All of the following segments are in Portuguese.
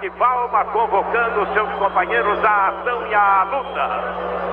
bate palma, convocando seus companheiros à ação e à luta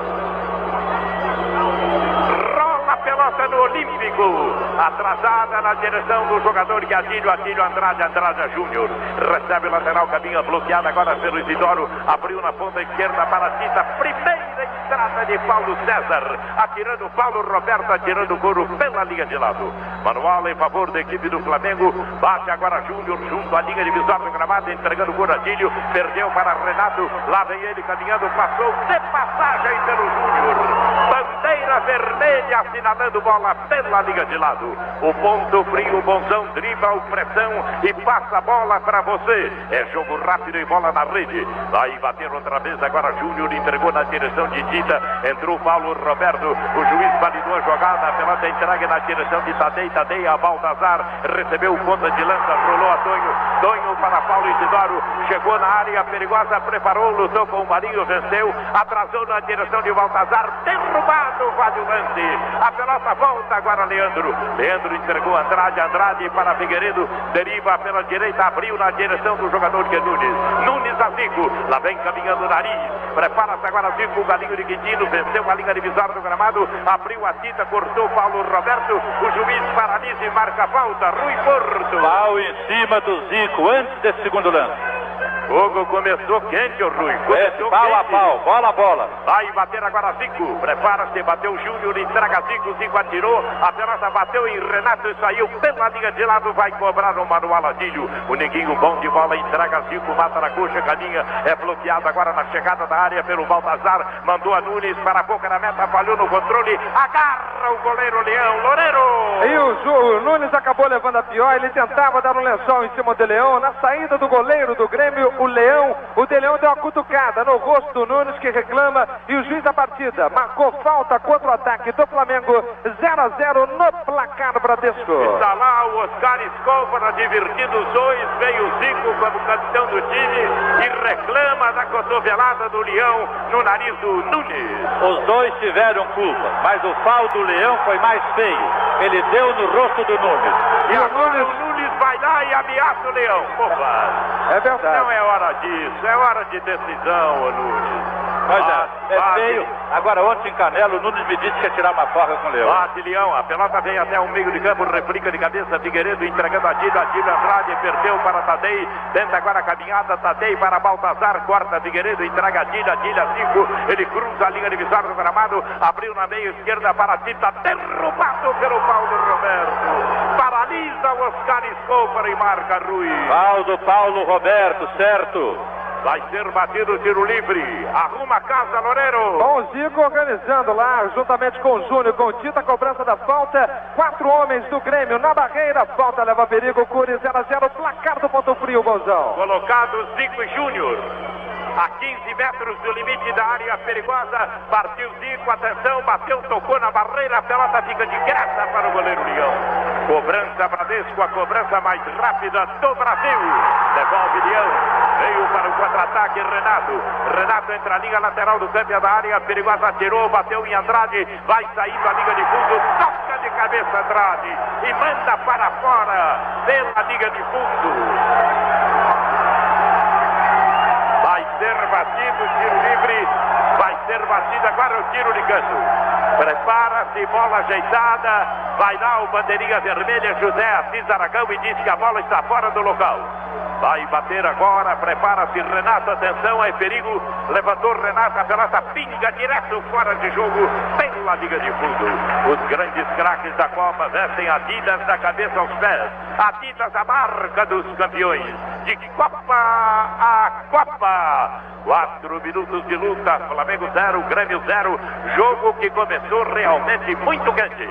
pelota no Olímpico. Atrasada na direção do jogador que Atílio, Atílio Andrade, Andrade Júnior. Recebe o lateral, caminha bloqueada agora pelo Isidoro. Abriu na ponta esquerda para Tita. Primeira entrada de Paulo César. Atirando Paulo Roberto, atirando o couro pela linha de lado. Manual em favor da equipe do Flamengo. Bate agora Júnior junto à linha divisória do gramado, entregando o couro Atílio. Perdeu para Renato. Lá vem ele caminhando, passou de passagem pelo Júnior. Bandeira vermelha assinalando bola pela linha de lado. O ponto frio, o bonzão dribla o pressão e passa a bola para você. É jogo rápido e bola na rede. Vai bater outra vez agora Júnior entregou na direção de Dita. Entrou Paulo Roberto. O juiz validou a jogada. Pelota entregue na direção de Tadei. Tadei a Baltazar. Recebeu ponta de lança. Rolou a Tonho. Tonho para Paulo Isidoro. Chegou na área perigosa. Preparou, lutou com o Marinho. Venceu. Atrasou na direção de Baltazar. Derrubado quase o lance. A pelota volta agora Leandro. Leandro entregou Andrade. Andrade para Figueiredo. Deriva pela direita. Abriu na direção do jogador é Nunes. Nunes a Zico. Lá vem caminhando nariz. Prepara-se agora Zico. O galinho de Quintino. Venceu a linha divisória do gramado. Abriu a tinta. Cortou Paulo Roberto. O juiz paralisa e marca a falta. Rui Porto. Pau em cima do Zico. Antes desse segundo lance. Fogo começou quente, o Rui. Começou é, pau quente. a pau, bola a bola. Vai bater agora Zico. Prepara-se, bateu o Júnior, entrega Zico. Zico atirou. A pelota bateu em Renato e saiu pela linha de lado. Vai cobrar o Manuel Adílio. O Neguinho bom de bola, entrega Zico, mata na coxa, caminha. É bloqueado agora na chegada da área pelo Baltazar. Mandou a Nunes para a boca da meta, falhou no controle. Agarra o goleiro Leão. Loureiro. E o, Ju, o Nunes acabou levando a pior. Ele tentava dar um lençol em cima do Leão. Na saída do goleiro do Grêmio, o Leão. O De Leão deu uma cutucada no rosto do Nunes que reclama e o juiz da partida marcou falta contra o ataque do Flamengo 0 a 0 no placar Bradesco. Está lá o Oscar Escobar divertindo os dois, veio o Zico como capitão do time e reclama da cotovelada do Leão no nariz do Nunes. Os dois tiveram culpa, mas o fal do Leão foi mais feio. Ele deu no rosto do Nunes. E, e o Nunes... o Nunes vai lá e ameaça o Leão. Opa. É verdade. Não é hora disso, é hora de decisão, ô Mas é, é feio. Agora, ontem em Canelo, Nunes me disse que ia tirar uma forra com o Leão. Bate, Leão. A pelota vem até o meio de campo, replica de cabeça. Figueiredo entregando a Dida. Dida Andrade perdeu para Tadei. Tenta agora a caminhada. Tadei para Baltazar. Corta Figueiredo, entrega a Dida. Dida 5. Ele cruza a linha divisória do gramado. Abriu na meia esquerda para Tita. Derrubado pelo Paulo Roberto. Paralisa o Oscar Escobar e marca Rui. Paulo Paulo Roberto, certo. Vai ser batido o tiro livre. Arruma a casa, Loureiro. Bom, Zico organizando lá, juntamente com o Júnior, com o Tita, cobrança da falta. Quatro homens do Grêmio na barreira. Falta leva perigo. Curi 0 a 0 Placar do Ponto Frio, Gonzão. Colocado Zico e Júnior. A 15 metros do limite da área perigosa. Partiu Zico, atenção, bateu, tocou na barreira. A pelota fica de graça para o goleiro Leão. Cobrança Bradesco, a cobrança mais rápida do Brasil. Devolve Leão. Veio para o contra-ataque Renato. Renato entra a linha lateral do campo da área. Perigosa tirou, bateu em Andrade. Vai saindo a liga de fundo. Toca de cabeça Andrade. E manda para fora pela liga de fundo. Ser batido tiro livre. Ser batido agora o tiro de canto. Prepara-se, bola ajeitada. Vai lá o bandeirinha vermelha, José Assis Aragão, e diz que a bola está fora do local. Vai bater agora, prepara-se Renato, atenção, é perigo. Levantou Renato, a pelota pinga direto fora de jogo pela liga de fundo. Os grandes craques da Copa vestem Adidas da cabeça aos pés. Adidas a marca dos campeões. De Copa a Copa. Quatro minutos de luta, Flamengo zero, Grêmio zero. Jogo que começou realmente muito quente.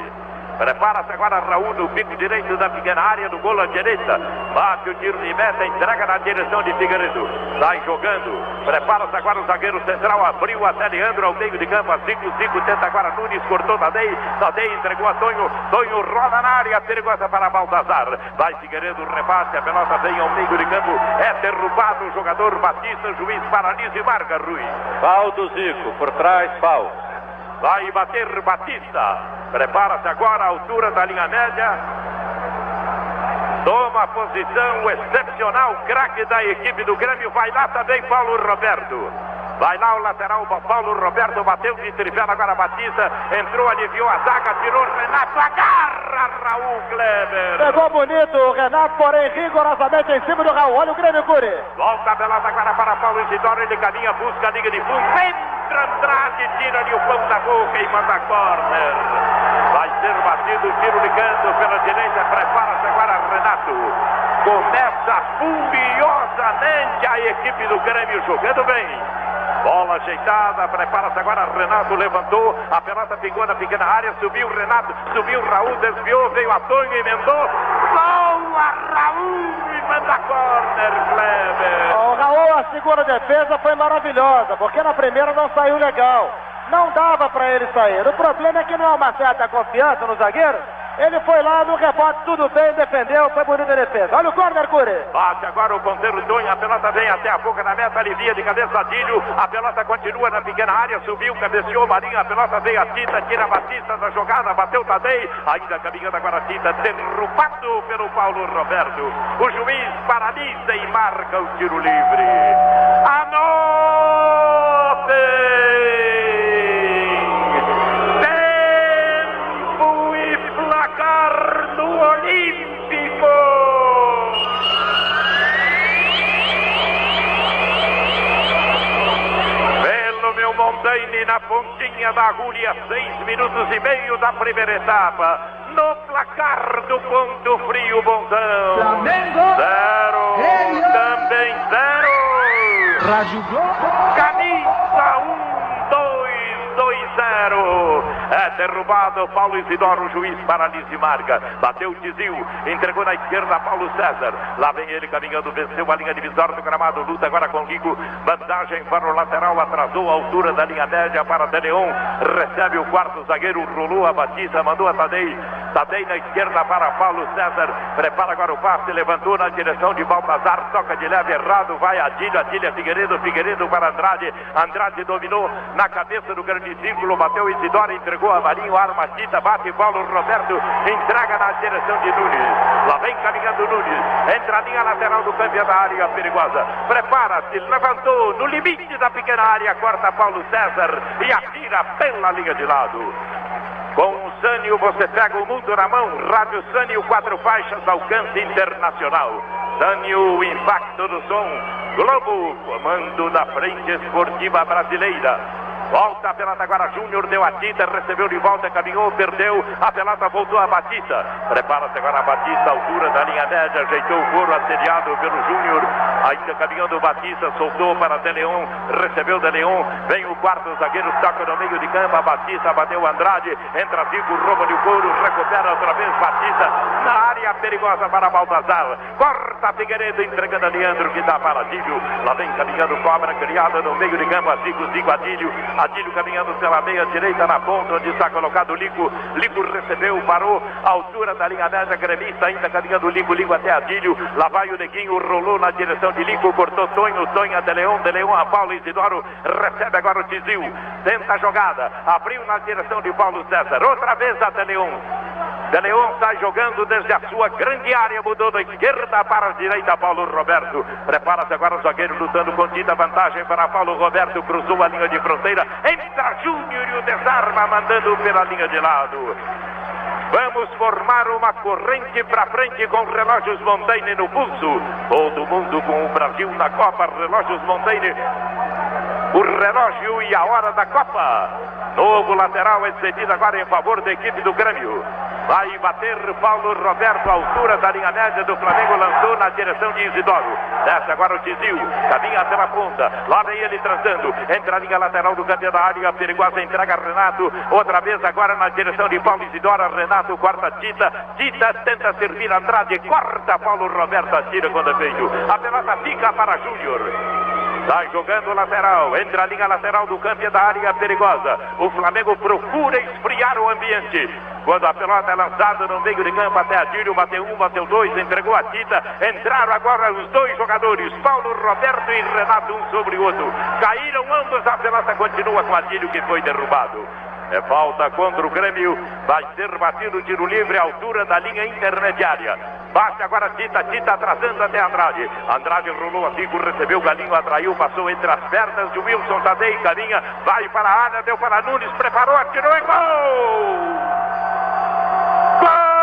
Prepara-se agora Raul no bico direito da pequena área do gol à direita. Bate o tiro de meta, entrega na direção de Figueiredo. Sai jogando. Prepara-se agora o zagueiro central. Abriu até Leandro ao meio de campo. A 5-5 tenta agora Nunes. Cortou Tadei. Tadei entregou a Tonho. Tonho roda na área. Perigosa para Baltazar. Vai Figueiredo, rebate. A pelota vem ao meio de campo. É derrubado o jogador Batista. Juiz paralisa e marca Rui. Pau do Zico. Por trás, pau. Vai bater Batista. Prepara-se agora a altura da linha média. Toma posição excepcional, craque da equipe do Grêmio. Vai lá também Paulo Roberto. Vai lá o lateral, Paulo Roberto bateu de trivela, agora Batista entrou, aliviou a zaga, tirou Renato, agarra Raul Kleber. Pegou bonito o Renato, porém rigorosamente em cima do Raul. Olha o Grêmio Curi. Volta a pelota agora para Paulo Isidoro, ele caminha, busca a liga de fundo, entra Andrade, tira-lhe o pão da boca e manda corner. Vai ser batido, tiro de canto pela direita, prepara-se agora Renato. Começa furiosamente a equipe do Grêmio jogando bem. Bola ajeitada, prepara-se agora. Renato levantou, a pelota pingou na pequena área. Subiu Renato, subiu Raul, desviou, veio a Tonho, emendou. Boa Raul e manda corner, Kleber. O Raul, a segunda defesa foi maravilhosa, porque na primeira não saiu legal. Não dava para ele sair. O problema é que não há uma certa confiança no zagueiro. Ele foi lá no rebote, tudo bem, defendeu, foi bonita a defesa. Olha o corner, Curi. Bate agora o ponteiro Tonho, a pelota vem até a boca da meta, alivia de cabeça Adílio, a pelota continua na pequena área, subiu, cabeceou Marinho, a pelota veio a Tita, tira a Batista da jogada, bateu Tadei, ainda caminhando agora a Tita, derrubado pelo Paulo Roberto. O juiz paralisa e marca o tiro livre. Anote! Na pontinha da agulha, seis minutos e meio da primeira etapa. No placar do ponto frio, Montão. Flamengo. Zero. Também zero. Rádio Globo. Camisa um, dois, dois, zero. Derrubado Paulo Isidoro, o juiz paralisa e marca. Bateu o Tizil, entregou na esquerda Paulo César. Lá vem ele caminhando, venceu a linha divisória do gramado. Luta agora com Ligo. Vantagem para o lateral, atrasou a altura da linha média para Deleon. Recebe o quarto zagueiro, rolou a Batista, mandou a Tadei. Tadei na esquerda para Paulo César. Prepara agora o passe, levantou na direção de Baltazar. Toca de leve errado, vai Adílio, Adílio Figueiredo, Figueiredo para Andrade. Andrade dominou na cabeça do grande círculo, bateu Isidoro, entregou a Marinho, arma Tita, bate Paulo Roberto, entrega na direção de Nunes. Lá vem caminhando Nunes, entra a linha lateral do campo da área perigosa. Prepara-se, levantou no limite da pequena área, corta Paulo César e atira pela linha de lado. Com o Sânio você pega o mundo na mão. Rádio Sânio, quatro faixas, alcance internacional. Sânio, o impacto do som. Globo, comando da frente esportiva brasileira. Volta a pelota agora, Júnior deu a tinta, recebeu de volta, caminhou, perdeu. A pelota voltou a Batista. Prepara-se agora a Batista, altura da linha média, ajeitou o couro, assediado pelo Júnior. Ainda caminhando Batista, soltou para Deleon, recebeu Deleon. Vem o quarto zagueiro, toca no meio de campo. A Batista bateu Andrade, entra Zico, rouba-lhe o couro, recupera outra vez Batista na área perigosa para Baltazar. Corta Figueiredo, entregando a Leandro que dá para Adílio. Lá vem caminhando Cobra, criada no meio de campo. A Zico, Zico, Adílio. Adílio caminhando pela meia direita na ponta, onde está colocado o Lico. Lico recebeu, parou, altura da linha média, gremista ainda caminhando Lico, Lico até Adílio. Lá vai o Neguinho, rolou na direção de Lico, cortou Tonho, Tonho a De Leon, De Leon a Paulo Isidoro, recebe agora o Tizil. Tenta a jogada, abriu na direção de Paulo César, outra vez a De Leon. De Leon sai jogando desde a sua grande área, mudou da esquerda para a direita, Paulo Roberto. Prepara-se agora o zagueiro lutando com Tita, vantagem para Paulo Roberto, cruzou a linha de fronteira, entra Júnior e o desarma, mandando pela linha de lado. Vamos formar uma corrente para frente com relógios Montaigne no pulso. Todo mundo com o Brasil na Copa, relógios Montaigne. O relógio e a hora da Copa. Novo lateral é cedido agora em favor da equipe do Grêmio. Vai bater Paulo Roberto, altura da linha média do Flamengo, lançou na direção de Isidoro. Desce agora o Tizil, caminha pela ponta. Lá vem ele transando. Entra a linha lateral do campeão da área, perigosa entrega Renato. Outra vez agora na direção de Paulo Isidoro. Renato corta Tita. Tita tenta servir Andrade, corta Paulo Roberto, atira quando é feito. A pelota fica para Júnior. Sai jogando lateral, entra a linha lateral do campo da área perigosa. O Flamengo procura esfriar o ambiente. Quando a pelota é lançada no meio de campo até Adílio, bateu um, bateu dois, entregou a Tita. Entraram agora os dois jogadores, Paulo Roberto e Renato, um sobre o outro. Caíram ambos, a pelota continua com Adílio que foi derrubado. É falta contra o Grêmio. Vai ser batido tiro livre à altura da linha intermediária. Bate agora Tita, Tita atrasando até Andrade. Andrade rolou a Zico, recebeu Galinho, atraiu, passou entre as pernas de Wilson Tadei, caminha, vai para a área, deu para Nunes, preparou, atirou e gol! número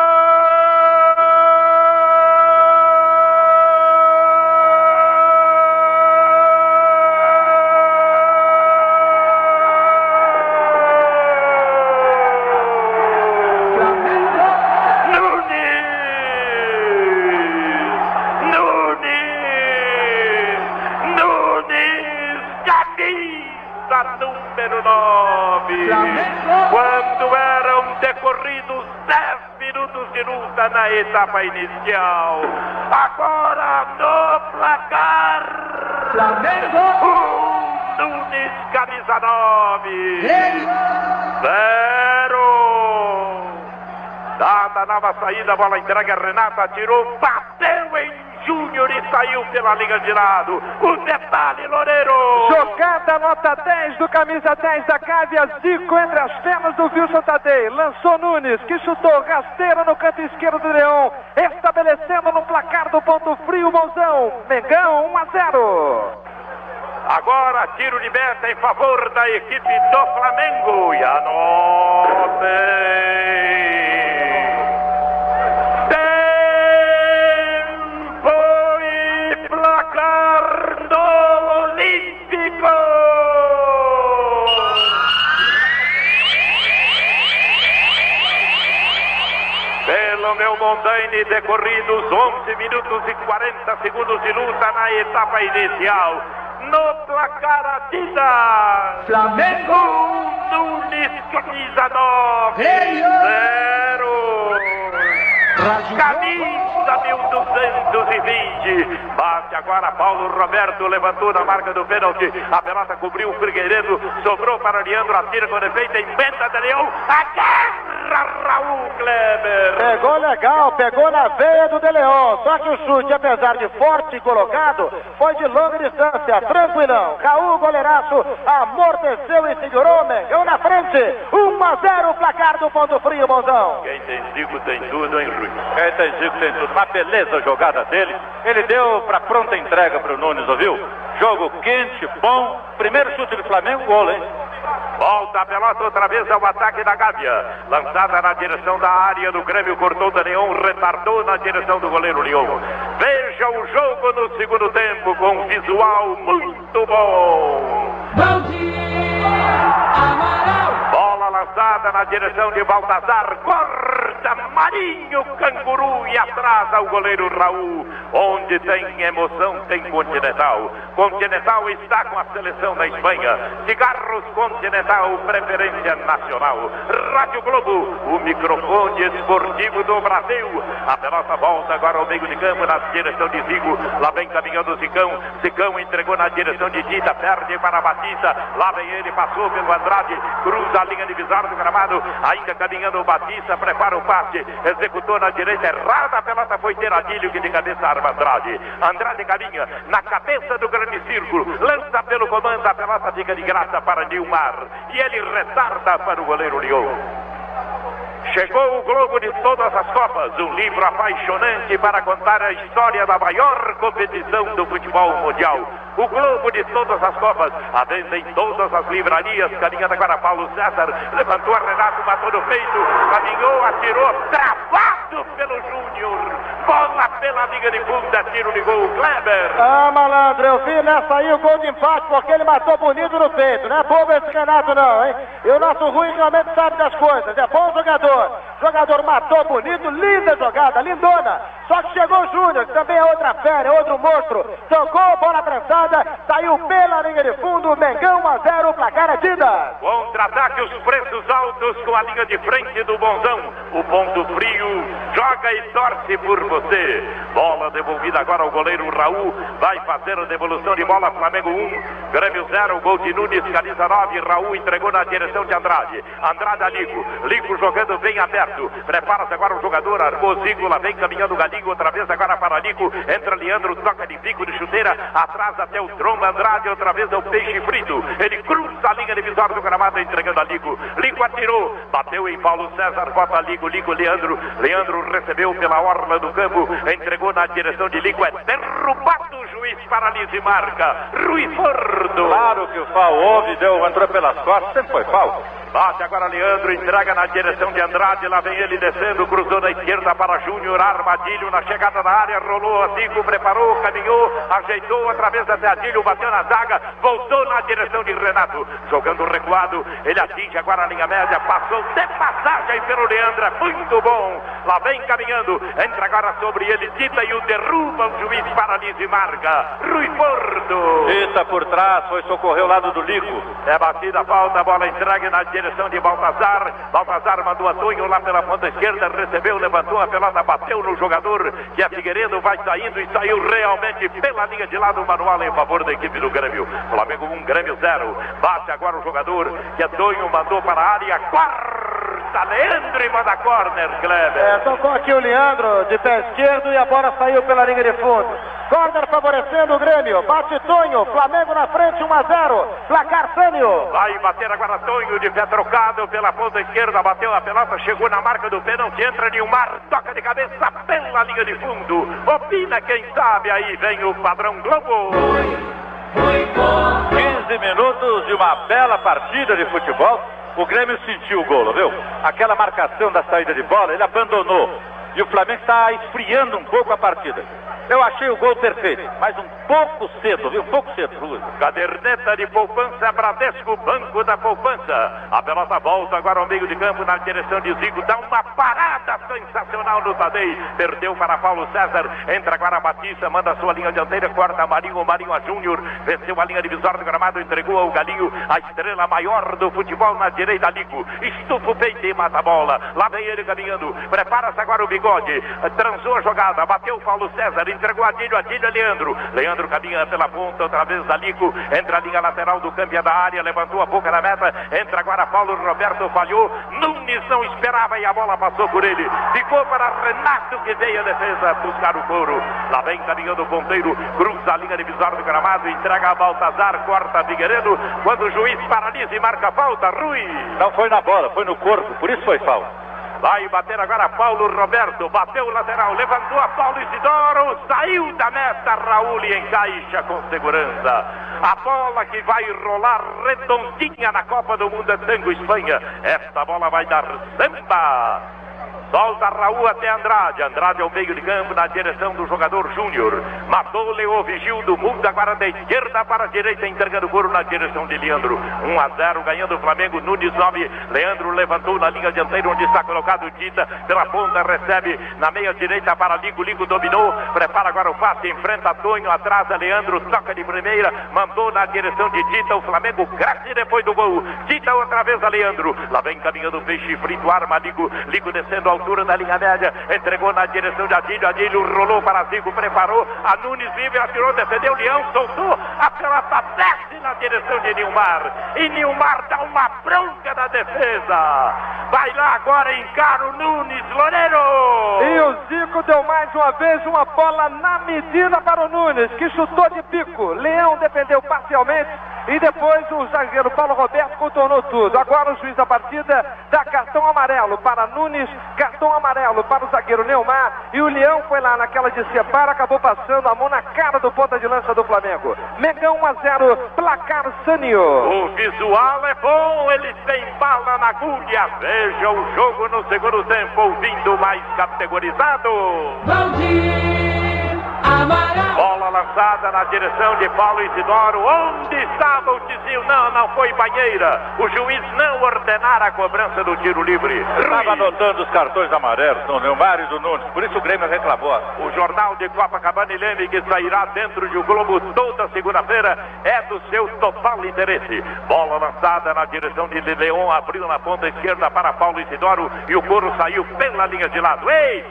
luta na etapa inicial. Agora no placar. Flamengo. Nunes, camisa 9. Zero. Dada a nova saída, bola entrega, Renata tirou, bateu em Júnior e saiu pela liga de lado. O detalhe, Loureiro. Jogada nota 10 do camisa 10 da Cávia. Zico entre as pernas do Wilson Tadei. Lançou Nunes, que chutou rasteira no canto esquerdo do Leão. Estabelecendo no placar do ponto frio, Monzão. Mengão 1 a 0. Agora tiro de meta em favor da equipe do Flamengo. E anotem. Mondaine, decorridos 11 minutos e 40 segundos de luta na etapa inicial. No placar Adidas, Flamengo, Nunes, camisa 9, 0. Camisa 1220. Bate agora Paulo Roberto, levantou na marca do pênalti. A pelota cobriu o Figueiredo, sobrou para Leandro, atira com defeito, inventa de Leão. A guerra, Raul Kleber. Pegou legal, pegou na veia do De Leon. Só que o chute, apesar de forte e colocado, foi de longa distância, tranquilão. Raul, goleiraço, amorteceu e segurou. Mengão na frente. 1 a 0 o placar do ponto frio, Bonzão. Quem tem Zico tem tudo, hein, Rui? Quem tem Zico tem tudo. Uma beleza a jogada dele. Ele deu para pronta entrega para o Nunes, ouviu? Jogo quente, bom. Primeiro chute do Flamengo, gol, hein? Volta pelota outra vez ao ataque da Gávea. Lançada na direção da área do Grêmio, cortou da Leão, retardou na direção do goleiro Leão. Veja o jogo no segundo tempo com um visual muito bom. Bom dia, Amaral. Bola lançada na direção de Baltazar. Corta Marinho Canguru e atrasa o goleiro Raul. Onde tem emoção, tem Continental. Continental está com a seleção da Espanha. Cigarros Continental, preferência nacional. Rádio Globo, o microfone esportivo do Brasil. A pelota volta agora ao meio de campo na direção de Zigo. Lá vem caminhando Zicão. Zicão entregou na direção de Dita, perde para Batista. Lá vem ele, passou pelo Andrade, cruza a linha divisória do gramado. Ainda caminhando o Batista, prepara o passe. Executou na direita errada. A pelota foi Teradilho que de cabeça arma Andrade. Andrade caminha na cabeça do grande círculo. Lança pelo comando. A pelota fica de graça para Nilmar. E ele retarda para o goleiro Leão. Chegou o Globo de todas as Copas, um livro apaixonante para contar a história da maior competição do futebol mundial. O Globo de todas as Copas, à venda em todas as livrarias, caminhando agora Paulo César, levantou a Renato, matou no peito, caminhou, atirou, travado pelo Júnior. Bola pela liga de fundo, tiro de gol, Kleber. Ah, malandro, eu vi nessa aí o gol de empate porque ele matou bonito no peito. Não é bobo esse Renato, não, hein? E o nosso Rui realmente sabe das coisas. É bom jogador. Jogador matou bonito, linda jogada, lindona. Só que chegou o Júnior, que também é outra fera, é outro monstro. Tocou, bola trançada, saiu pela linha de fundo, Mengão 1 a 0, placar é Tida. Contra-ataque, os preços altos com a linha de frente do Bonzão. O ponto frio joga e torce por você. Bola devolvida agora ao goleiro Raul. Vai fazer a devolução de bola. Flamengo 1, Grêmio 0. Gol de Nunes, camisa 9. Raul entregou na direção de Andrade. Andrade a Lico. Lico jogando bem aberto. Prepara-se agora o jogador. Lá vem caminhando o Galinho. Outra vez agora para Lico. Entra Leandro. Toca de bico de chuteira. Atrás até o Tromba Andrade. Outra vez é o peixe frito. Ele cruza a linha divisória do gramado entregando a Lico. Lico atirou. Bateu em Paulo César. Bota Lico. Lico, Leandro. Leandro. Recebeu pela orla do campo, entregou na direção de Lico, é derrubado o juiz, paralisa e marca. Rui Fordo. Claro que o FAO houve, deu, entrou pelas costas, sempre foi FAO. Bate agora Leandro, entrega na direção de Andrade, lá vem ele descendo, cruzou da esquerda para Júnior, armadilho na chegada da área, rolou a cinco, preparou, caminhou, ajeitou através da Adilho, bateu na zaga, voltou na direção de Renato, jogando recuado, ele atinge agora a linha média, passou de passagem pelo Leandro, é muito bom, lá vem caminhando, entra agora sobre ele, Tita e o derruba, o juiz paralisa e marca, Rui Porto. Tita por trás, foi socorrer o lado do Lico. É batida falta, bola entregue na direção de Baltazar. Baltazar mandou a Tonho lá pela ponta esquerda, recebeu, levantou a pelota, bateu no jogador, que é Figueiredo, vai saindo e saiu realmente pela linha de lado, manual em favor da equipe do Grêmio. Flamengo 1, um, Grêmio 0. Bate agora o jogador, que é Tonho, mandou para a área, quarta, Leandro e manda corner, Kleber. É, tocou aqui o Leandro de pé esquerdo e a bola saiu pela linha de fundo. Corner favorecendo o Grêmio. Bate Tonho. Flamengo na frente, 1 a 0. Placar Sânio. Vai bater agora Tonho de pé trocado pela ponta esquerda. Bateu a pelota, chegou na marca do pênalti. Entra Nilmar, toca de cabeça pela linha de fundo. Opina quem sabe. Aí vem o padrão Globo. 15 minutos de uma bela partida de futebol. O Grêmio sentiu o golo, viu? Aquela marcação da saída de bola, ele abandonou. E o Flamengo está esfriando um pouco a partida. Eu achei o gol perfeito, mas um pouco cedo, viu? Um pouco cedo, Rui. Caderneta de poupança, Bradesco, Banco da Poupança. A pelota volta agora ao meio de campo na direção de Zico. Dá uma parada sensacional no Tadei. Perdeu para Paulo César. Entra agora Batista, manda a sua linha dianteira, corta Marinho, Marinho a Júnior. Venceu a linha divisória do gramado, entregou ao Galinho, a estrela maior do futebol na direita, Lico. Estufa o peito e mata a bola. Lá vem ele caminhando. Prepara-se agora o bigode. Transou a jogada, bateu Paulo César entregou Adílio, Adílio é Leandro. Leandro caminha pela ponta, outra vez da Lico, entra a linha lateral do campo da área, levantou a boca da meta, entra agora Paulo Roberto, falhou, Nunes não esperava e a bola passou por ele. Ficou para Renato que veio a defesa buscar o couro. Lá vem caminhando o ponteiro, cruza a linha divisória do gramado, entrega a Baltazar, corta Figueiredo, quando o juiz paralisa e marca falta, Rui. Não foi na bola, foi no corpo, por isso foi falta. Vai bater agora Paulo Roberto. Bateu o lateral, levantou a Paulo Isidoro. Saiu da meta Raul e encaixa com segurança. A bola que vai rolar redondinha na Copa do Mundo é Tango Espanha. Esta bola vai dar samba. Solta Raul até Andrade. Andrade ao meio de campo na direção do jogador Júnior. Matou Leo Vigildo. Muda agora da esquerda para a direita, entregando o couro na direção de Leandro. 1 a 0 ganhando o Flamengo. Nunes 9. Leandro levantou na linha dianteira onde está colocado o Tita. Pela ponta recebe na meia direita para Lico. Lico dominou. Prepara agora o passe. Enfrenta Tonho. Atrasa Leandro. Toca de primeira. Mandou na direção de Tita. O Flamengo cresce depois do gol. Tita outra vez a Leandro. Lá vem caminhando o peixe frito. Arma Lico. Lico descendo ao altura da linha média, entregou na direção de Adílio, Adílio rolou para Zico, preparou, a Nunes vive, atirou, defendeu, Leão, soltou, a pelota desce na direção de Nilmar, e Nilmar dá uma bronca da defesa, vai lá agora, encara o Nunes, Loureiro! E o Zico deu mais uma vez uma bola na medida para o Nunes, que chutou de pico, Leão defendeu parcialmente, e depois o zagueiro Paulo Roberto contornou tudo. Agora o juiz da partida dá cartão amarelo para Nunes, cartão amarelo para o zagueiro Neumar. E o Leão foi lá naquela de separa, acabou passando a mão na cara do ponta de lança do Flamengo. Megão 1 a 0, placar Sanio. O visual é bom, ele tem bala na agulha. Veja o jogo no segundo tempo, ouvindo mais categorizado. Amarelo. Bola lançada na direção de Paulo Isidoro. Onde estava o Tizil? Não, não foi banheira. O juiz não ordenara a cobrança do tiro livre. Estava anotando os cartões amarelos do Neymar e do Nunes, por isso o Grêmio reclamou. O jornal de Copacabana e Leme, que sairá dentro de o Globo toda segunda-feira, é do seu total interesse. Bola lançada na direção de Leão, abriu na ponta esquerda para Paulo Isidoro e o couro saiu pela linha de lado. Ei!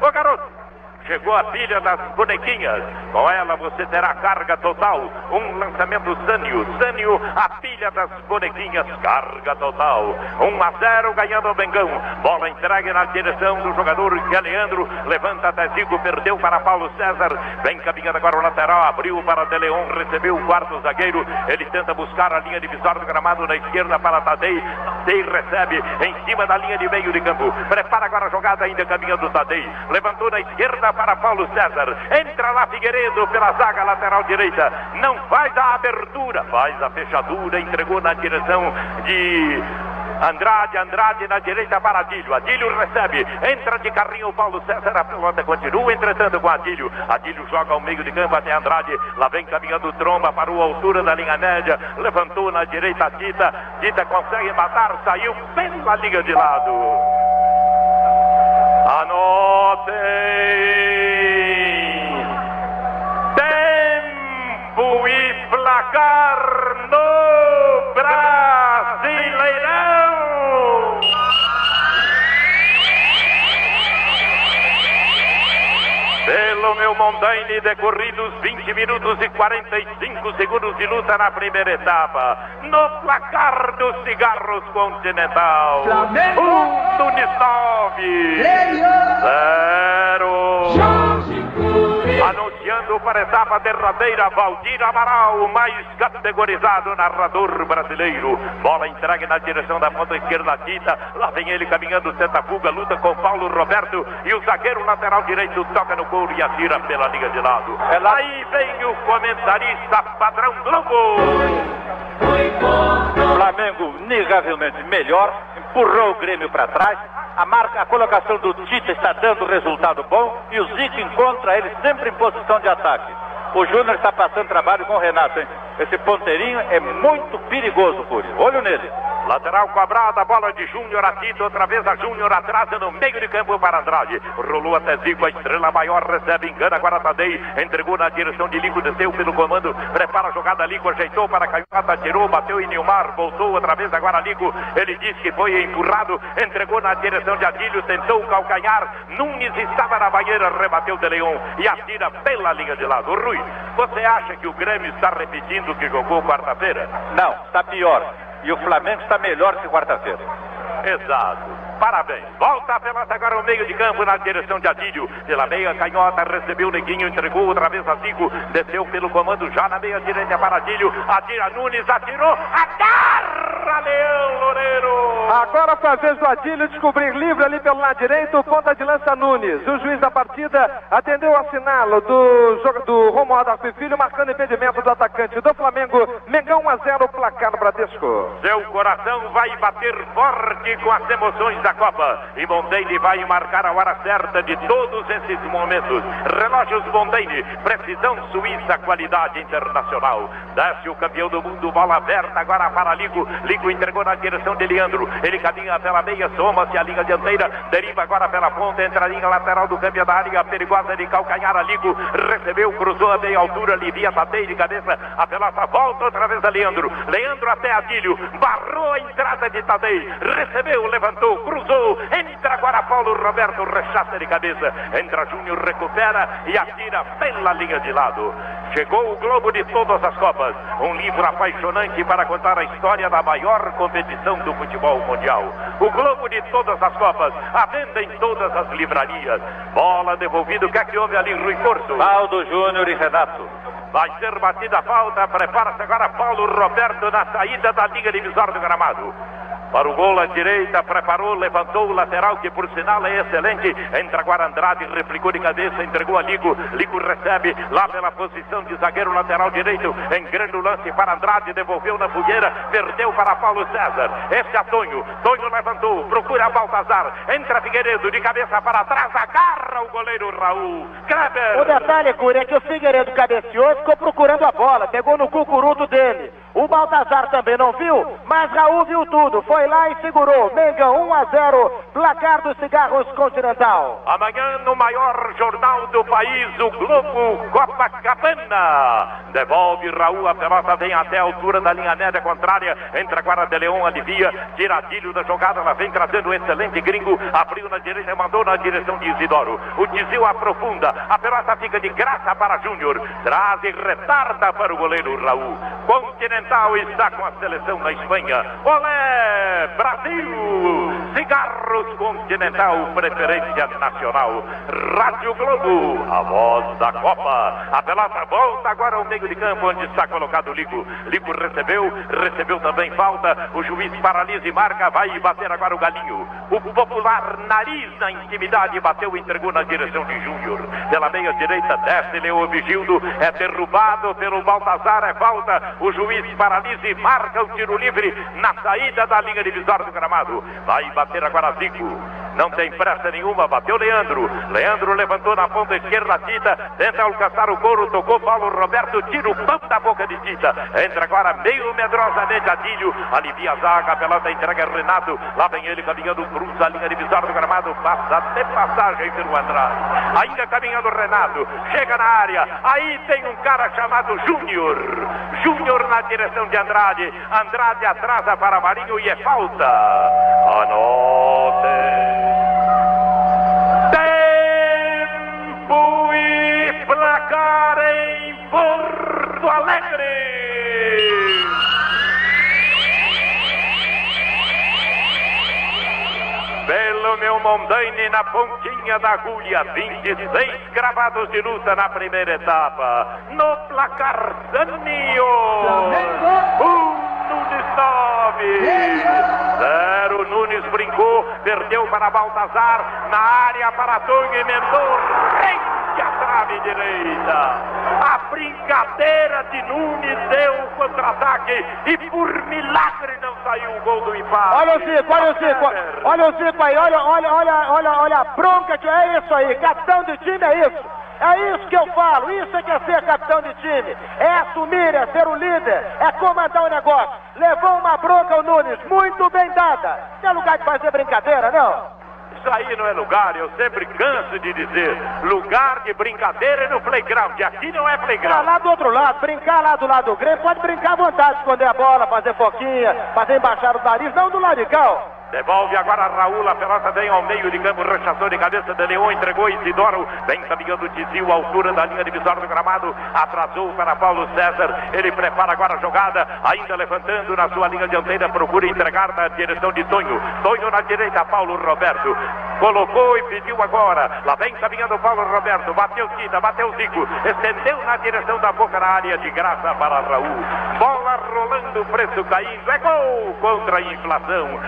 Ô garoto! Chegou a filha das bonequinhas. Com ela você terá carga total. Um lançamento Sânio. Sânio, a filha das bonequinhas. Carga total. 1 a 0 ganhando o Bengão. Bola entregue na direção do jogador que é Leandro. Levanta até Zico, perdeu para Paulo César. Vem caminhando agora o lateral. Abriu para Deleon, recebeu o quarto zagueiro. Ele tenta buscar a linha divisória do gramado na esquerda para Tadei. Tadei recebe em cima da linha de meio de campo. Prepara agora a jogada ainda caminhando Tadei. Levantou na esquerda para Paulo César. Entra lá Figueiredo pela zaga lateral direita. Não faz a abertura, faz a fechadura. Entregou na direção de Andrade, Andrade na direita para Adílio. Adílio recebe, entra de carrinho o Paulo César, a pelota continua entretanto com Adílio. Adílio joga ao meio de campo até Andrade, lá vem caminhando tromba para a altura da linha média, levantou na direita Tita, Tita consegue matar, saiu pela liga de lado. Anotem! Tempo e placar no Brasileirão! Meu Mondaine, decorridos 20 minutos e 45 segundos de luta na primeira etapa. No placar dos cigarros continental. Flamengo. Um Tunis 9. Zero. Anunciando para a etapa derradeira, Valdir Amaral, o mais categorizado narrador brasileiro. Bola entregue na direção da ponta esquerda, Tita. Lá vem ele caminhando, tenta fuga, luta com Paulo Roberto. E o zagueiro lateral direito toca no couro e atira pela liga de lado. É lá- Aí vem o comentarista padrão Globo. Flamengo negavelmente melhor, empurrou o Grêmio para trás. A marca, a colocação do Tite está dando resultado bom e o Zico encontra ele sempre em posição de ataque. O Júnior está passando trabalho com o Renato, hein? Esse ponteirinho é muito perigoso, Curi. Olho nele. Lateral cobrada, bola de Júnior a Tito, outra vez a Júnior atrás no meio de campo para Andrade. Rolou até Zico, a estrela maior recebe, engana agora Tadei, entregou na direção de Lico, desceu pelo comando, prepara a jogada, Lico ajeitou para canhota, tirou, bateu em Nilmar, voltou outra vez agora Lico, ele disse que foi empurrado, entregou na direção de Adílio, tentou o calcanhar, Nunes estava na banheira, rebateu de Leão e atira pela linha de lado. Rui, você acha que o Grêmio está repetindo o que jogou quarta-feira? Não, está pior. E o Flamengo está melhor que quarta-feira. Exato. Parabéns. Volta a pelota agora ao meio de campo na direção de Adílio. Pela meia canhota, recebeu o Neguinho, entregou outra vez a Zico. Desceu pelo comando já na meia direita para Adílio. Atira Nunes, atirou. Agarra Leão Loureiro. Agora foi a vez do Adílio descobrir livre ali pelo lado direito, o ponta de lança Nunes. O juiz da partida atendeu ao sinalo do, jogo- do Romualdo Filho, marcando impedimento do atacante do Flamengo. Mengão 1 a 0, placar no Bradesco. Seu coração vai bater forte com as emoções da Copa. E Mondaine vai marcar a hora certa de todos esses momentos. Relógios Mondaine, precisão suíça, qualidade internacional. Desce o campeão do mundo, bola aberta agora para Ligo. Ligo entregou na direção de Leandro. Ele caminha pela meia, soma-se a linha dianteira, deriva agora pela ponta, entra a linha lateral do campo da área perigosa de calcanhar a Ligo. Recebeu, cruzou a meia altura, alivia, Tadei de cabeça. A pelota volta outra vez a Leandro. Leandro até Adílio, barrou a entrada de Tadei. Recebeu, levantou, cruzou. Entra agora Paulo Roberto, rechaça de cabeça. Entra Júnior, recupera e atira pela linha de lado. Chegou o Globo de todas as Copas. Um livro apaixonante para contar a história da maior competição do futebol mundial. O Globo de todas as Copas, à venda em todas as livrarias. Bola devolvida, o que é que houve ali, Rui Corso? Valdo Júnior e Renato. Vai ser batida a falta, prepara-se agora Paulo Roberto na saída da linha divisória do gramado. Para o gol à direita, preparou, levantou o lateral, que por sinal é excelente. Entra agora Andrade, replicou de cabeça, entregou a Ligo. Ligo recebe lá pela posição de zagueiro lateral direito. Em grande lance para Andrade, devolveu na fogueira, perdeu para Paulo César. Esse é Tonho. Tonho levantou, procura Baltazar. Entra Figueiredo, de cabeça para trás, agarra o goleiro Raul. Kleber. O detalhe, Curi, é que o Figueiredo cabeceou ficou procurando a bola. Pegou no cucuruto dele. O Baltazar também não viu, mas Raul viu tudo. Foi lá e segurou. Mengão 1 a 0, placar dos cigarros Continental. Amanhã no maior jornal do país, o Globo Copacabana. Devolve Raul, a pelota vem até a altura da linha média contrária. Entra agora de Leão, alivia, tiradilho da jogada, ela vem trazendo um excelente gringo. Abriu na direita, mandou na direção de Isidoro. O Tizil aprofunda, a pelota fica de graça para Júnior. Traz e retarda para o goleiro Raul. Continental está com a seleção da Espanha. Olé, Brasil! Cigarros Continental, preferência nacional. Rádio Globo, a voz da Copa. A pelota volta agora ao meio de campo, onde está colocado o Ligo. Ligo recebeu, recebeu também falta. O juiz paralisa e marca, vai bater agora o Galinho. O popular nariz na intimidade bateu e entregou na direção de Júnior. Pela meia direita, desce Leo Vigildo, é derrubado pelo Baltazar, é falta. O juiz paralisa e marca o tiro livre na saída da linha divisória do gramado. Vai bater agora Zico. Não tem pressa nenhuma, bateu Leandro. Leandro levantou na ponta esquerda Tita, tenta alcançar o couro, tocou Paulo Roberto, tira o pão da boca de Tita. Entra agora meio medrosamente Adílio, alivia a zaga, a pelota entrega Renato. Lá vem ele caminhando, cruza a linha divisória do gramado, passa até passagem pelo Andrade. Ainda caminhando Renato, chega na área, aí tem um cara chamado Júnior. Júnior na direção de Andrade. Andrade atrasa para Marinho e é falta. Anote. Tempo e placar em Porto Alegre. Pelo meu Mondaine na pontinha da agulha, 26 gravados de luta na primeira etapa. No placar, Zaninho. Um Nunes 9. Nunes brincou, perdeu para Baltazar, na área para Tonho, emendou, rente a trave direita. A brincadeira de Nunes deu o contra-ataque e por milagre não saiu o gol do empate. Olha o Zico, olha o Zico, olha o Zico aí, olha, olha, olha, olha, olha a bronca que é isso aí, capitão de time é isso. É isso que eu falo, isso é que é ser capitão de time. É assumir, é ser o líder, é comandar o negócio. Levou uma bronca o Nunes, muito bem dada. Não é lugar de fazer brincadeira, não. Isso aí não é lugar, eu sempre canso de dizer. Lugar de brincadeira é no playground. Aqui não é É playground. lá do outro lado, brincar lá do lado do Grêmio, pode brincar à vontade, esconder a bola, fazer foquinha, fazer embaixar o nariz, não do lado de cá. ó. Devolve agora Raul, a pelota vem ao meio de campo, rechaçou de cabeça de Leão, entregou Isidoro, vem caminhando Tizil, altura da linha divisória do gramado, atrasou para Paulo César, ele prepara agora a jogada, ainda levantando na sua linha dianteira, procura entregar na direção de Tonho, Tonho na direita, Paulo Roberto, colocou e pediu agora, lá vem caminhando Paulo Roberto, bateu Tita, bateu Zico, estendeu na direção da boca na área de graça para Raul, bola rolando, preço caindo, é gol contra a inflação,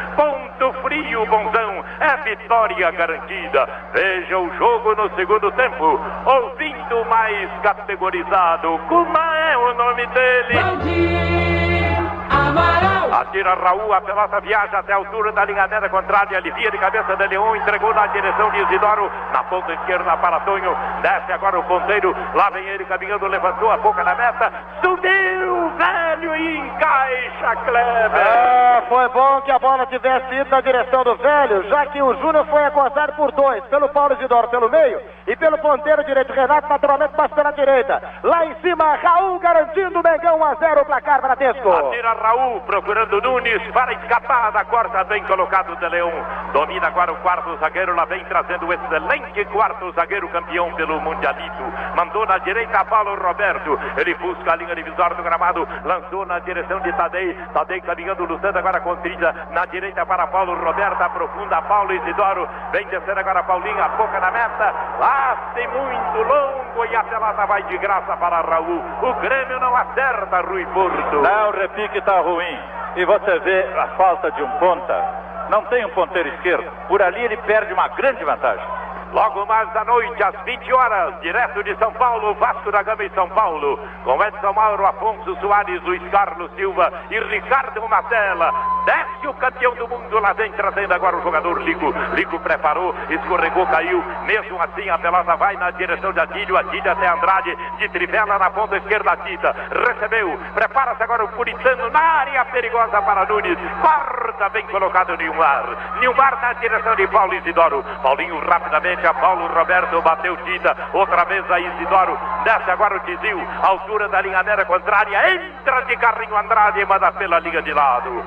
ponto frio, bonzão, é vitória garantida. Veja o jogo no segundo tempo, ouvindo mais categorizado, como é o nome dele? Valdir Amaral. Atira Raul, a pelota viaja até a altura da linha média contrária, alivia de cabeça de Leão, entregou na direção de Isidoro, na ponta esquerda para Tonho, desce agora o ponteiro, lá vem ele caminhando, levantou a boca na meta, subiu, velho, e encaixa Kleber. É, foi bom que a bola tivesse ido na direção do velho, já que o Júnior foi acosado por dois, pelo Paulo Isidoro pelo meio e pelo ponteiro direito. Renato naturalmente passou pela direita. Lá em cima, Raul garantindo o Mengão 1 a 0 o placar Bradesco. Atira Raul, procurando Nunes para escapar da corta, bem colocado de Leão. Domina agora o quarto zagueiro, lá vem trazendo o excelente quarto zagueiro campeão pelo Mundialito. Mandou na direita Paulo Roberto. Ele busca a linha divisória do gramado, lançou na direção de Tadei. Tadei caminhando, lutando agora com Trinta. Na direita para Paulo Roberto, aprofunda Paulo Isidoro. Vem descendo agora Paulinho, a boca na meta. Lasse muito longo e a pelota vai de graça para Raul. O Grêmio não acerta, Rui Porto. Não, o repique está ruim. E você vê a falta de um ponta. Não tem um ponteiro esquerdo. Por ali ele perde uma grande vantagem. Logo mais à noite, às 20 horas, direto de São Paulo, Vasco da Gama em São Paulo, com Edson Mauro, Afonso Soares, Luiz Carlos Silva e Ricardo Matela. Desce o campeão do mundo, lá vem trazendo agora o jogador Lico. Lico preparou, escorregou, caiu. Mesmo assim, a pelota vai na direção de Adílio. Adílio até Andrade, de trivela na ponta esquerda, Tita. Recebeu, prepara-se agora o Puritano na área perigosa para Nunes. Corta, bem colocado Nilmar. Nilmar na direção de Paulo Isidoro. Paulinho rapidamente, a Paulo Roberto bateu Tita. Outra vez a Isidoro. Desce agora o Tizil, altura da linha negra contrária. Entra de carrinho Andrade manda pela linha de lado.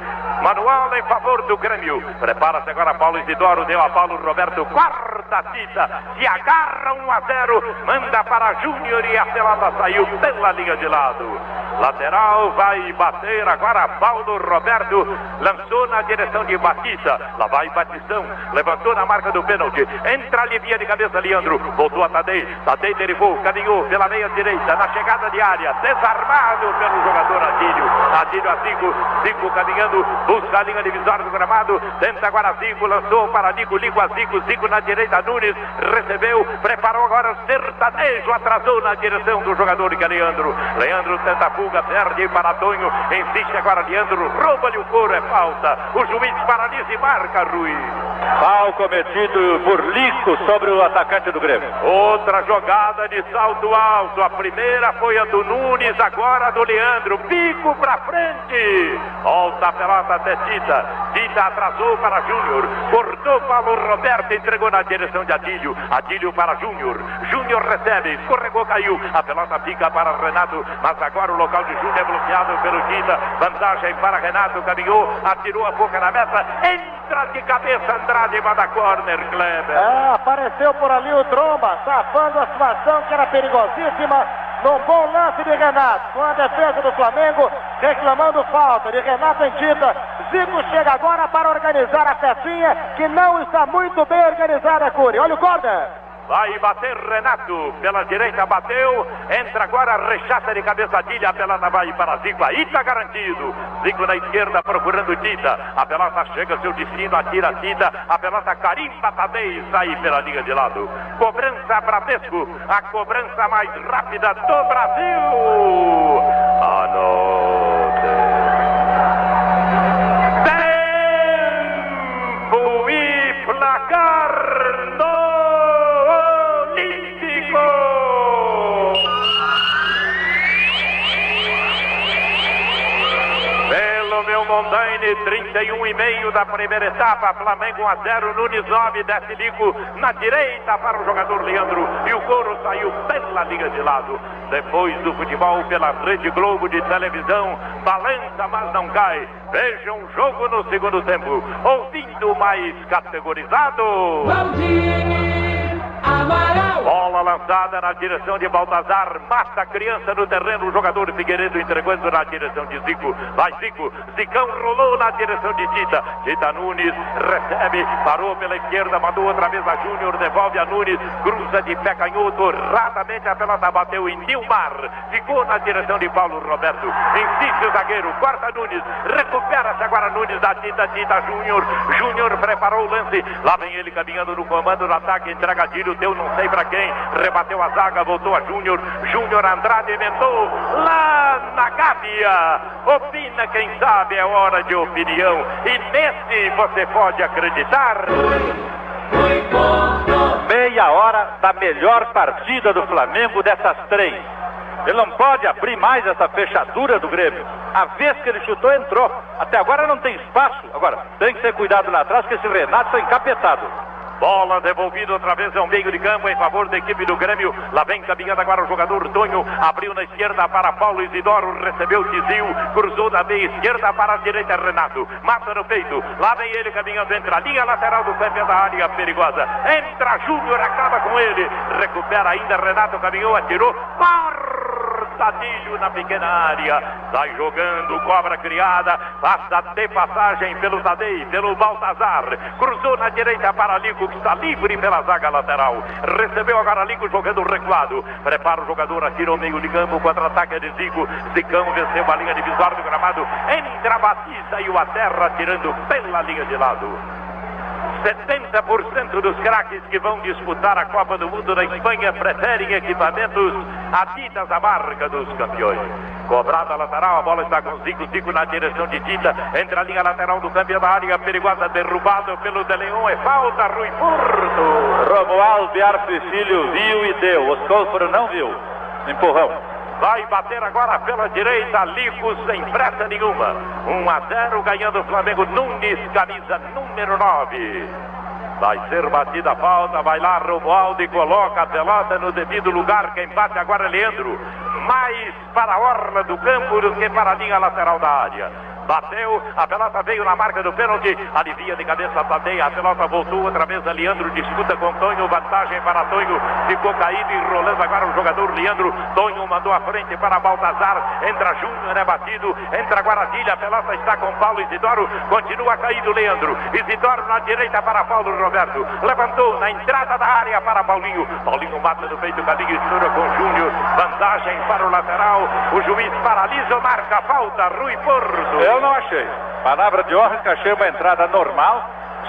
Manual em favor do Grêmio. Prepara-se agora Paulo Isidoro, deu a Paulo Roberto, quarta cita. Se agarra 1 a 0, manda para Júnior e a pelota saiu pela linha de lado. Lateral vai bater agora Paulo Roberto, lançou na direção de Batista. Lá vai Batistão, levantou na marca do pênalti. Entra alivia de cabeça Leandro, voltou a Tadei. Tadei derivou, caminhou pela meia direita, na chegada de área, desarmado pelo jogador Adílio. Adílio a 5, 5 caminhando, busca a linha divisória do gramado. Tenta agora Zico, lançou para Nico, Lico a Zico, Zico na direita, Nunes recebeu, preparou agora sertanejo, atrasou na direção do jogador que é Leandro. Leandro tenta fuga, perde para Tonho, insiste agora Leandro, rouba-lhe o couro, é falta. O juiz paralisa e marca Rui. Fal cometido por Lico sobre o atacante do Grêmio. Outra jogada de salto alto. A primeira foi a do Nunes, agora a do Leandro. Pico pra frente. Volta a pelota até Tita. Tita atrasou para Júnior. Cortou Paulo Roberto, entregou na direção de Adílio. Adílio para Júnior. Júnior recebe, escorregou, caiu. A pelota fica para Renato, mas agora o local de Júnior é bloqueado pelo Tita. Vantagem para Renato, caminhou, atirou a boca na meta. Entra de cabeça Andrade, manda corner, Kleber. É, apareceu por ali o Tromba, safando a situação que era perigosíssima. Num bom lance de Renato, com a defesa do Flamengo, reclamando falta de Renato em Tita. Zico chega agora para organizar a festinha, que não está muito bem organizada, Curi. Olha o corner. Vai bater Renato, pela direita bateu, entra agora, rechaça de cabeça Tilha, a pelota vai para Zico, aí está garantido. Zico na esquerda procurando Tita, a pelota chega seu destino, atira Tita, a pelota carimba e sai pela linha de lado. Cobrança Bradesco, a cobrança mais rápida do Brasil. Anote. Mondaine, 31 e meio da primeira etapa, Flamengo 1 a 0, Nunes 9, desce Lico na direita para o jogador Leandro e o couro saiu pela liga de lado. Depois do futebol pela Rede Globo de televisão, balança mas não cai. Veja um jogo no segundo tempo, ouvindo mais categorizado. Valdir Amaral. Bola lançada na direção de Baltazar, mata a criança no terreno, o jogador Figueiredo entregando na direção de Zico. Vai Zico, Zicão rolou na direção de Tita. Tita Nunes recebe, parou pela esquerda, mandou outra vez a Júnior, devolve a Nunes, cruza de pé canhoto, rapidamente a pelota bateu em Nilmar, ficou na direção de Paulo Roberto. Insiste o zagueiro, corta Nunes, recupera-se agora Nunes da Tita, Tita Júnior. Júnior preparou o lance, lá vem ele caminhando no comando do ataque, entrega tiro, deu não sei pra quem, rebateu a zaga, voltou a Júnior. Júnior Andrade emendou lá na Gávea. Opina quem sabe, é hora de opinião. E nesse você pode acreditar. Meia hora da melhor partida do Flamengo dessas três. Ele não pode abrir mais essa fechadura do Grêmio. A vez que ele chutou, entrou. Até agora não tem espaço. Agora, tem que ter cuidado lá atrás, que esse Renato está encapetado. Bola devolvida outra vez ao meio de campo em favor da equipe do Grêmio. Lá vem caminhando agora o jogador Tonho. Abriu na esquerda para Paulo Isidoro. Recebeu Tizil. Cruzou da meia esquerda para a direita Renato. Mata no peito. Lá vem ele caminhando entre a linha lateral do pé da área perigosa. Entra Júnior, acaba com ele. Recupera ainda Renato. Caminhou, atirou. Cortadilho na pequena área. Sai jogando, cobra criada. Passa de passagem pelo Tadei, pelo Baltazar. Cruzou na direita para Lico, que está livre pela zaga lateral. Recebeu agora Lico jogando recuado. Prepara o jogador, atirou meio de campo. Contra-ataque de Zico. Zicão venceu a linha divisória do gramado. Entra Batista e o aterra, tirando pela linha de lado. 70% dos craques que vão disputar a Copa do Mundo da Espanha preferem equipamentos Adidas, a marca dos campeões. Cobrada lateral, a bola está com Zico, Zico na direção de Dita, entre a linha lateral do campeão da área, perigosa, derrubado pelo Deleon, é falta, Rui Furto. Romualdo Arce Filho viu e deu. Oscóforo não viu. Empurrão. Vai bater agora pela direita, Lico sem pressa nenhuma. 1 a 0 ganhando o Flamengo. Nunes, camisa número 9. Vai ser batida a falta, vai lá Romualdo e coloca a pelota no devido lugar. Quem bate agora é Leandro. Mais para a orla do campo do que para a linha lateral da área. Bateu, a pelota veio na marca do pênalti, alivia de cabeça, tateia, a pelota voltou outra vez a Leandro, disputa com Tonho, vantagem para Tonho, ficou caído e rolando agora o jogador Leandro, Tonho mandou a frente para Baltazar, entra Júnior, é batido, entra Guaradilha, a pelota está com Paulo Isidoro, continua caído Leandro, Isidoro na direita para Paulo Roberto, levantou na entrada da área para Paulinho, Paulinho mata no peito, caminho estoura com Júnior, vantagem para o lateral, o juiz paralisa, marca falta, Rui Porto. Eu não achei. Palavra de honra que achei uma entrada normal.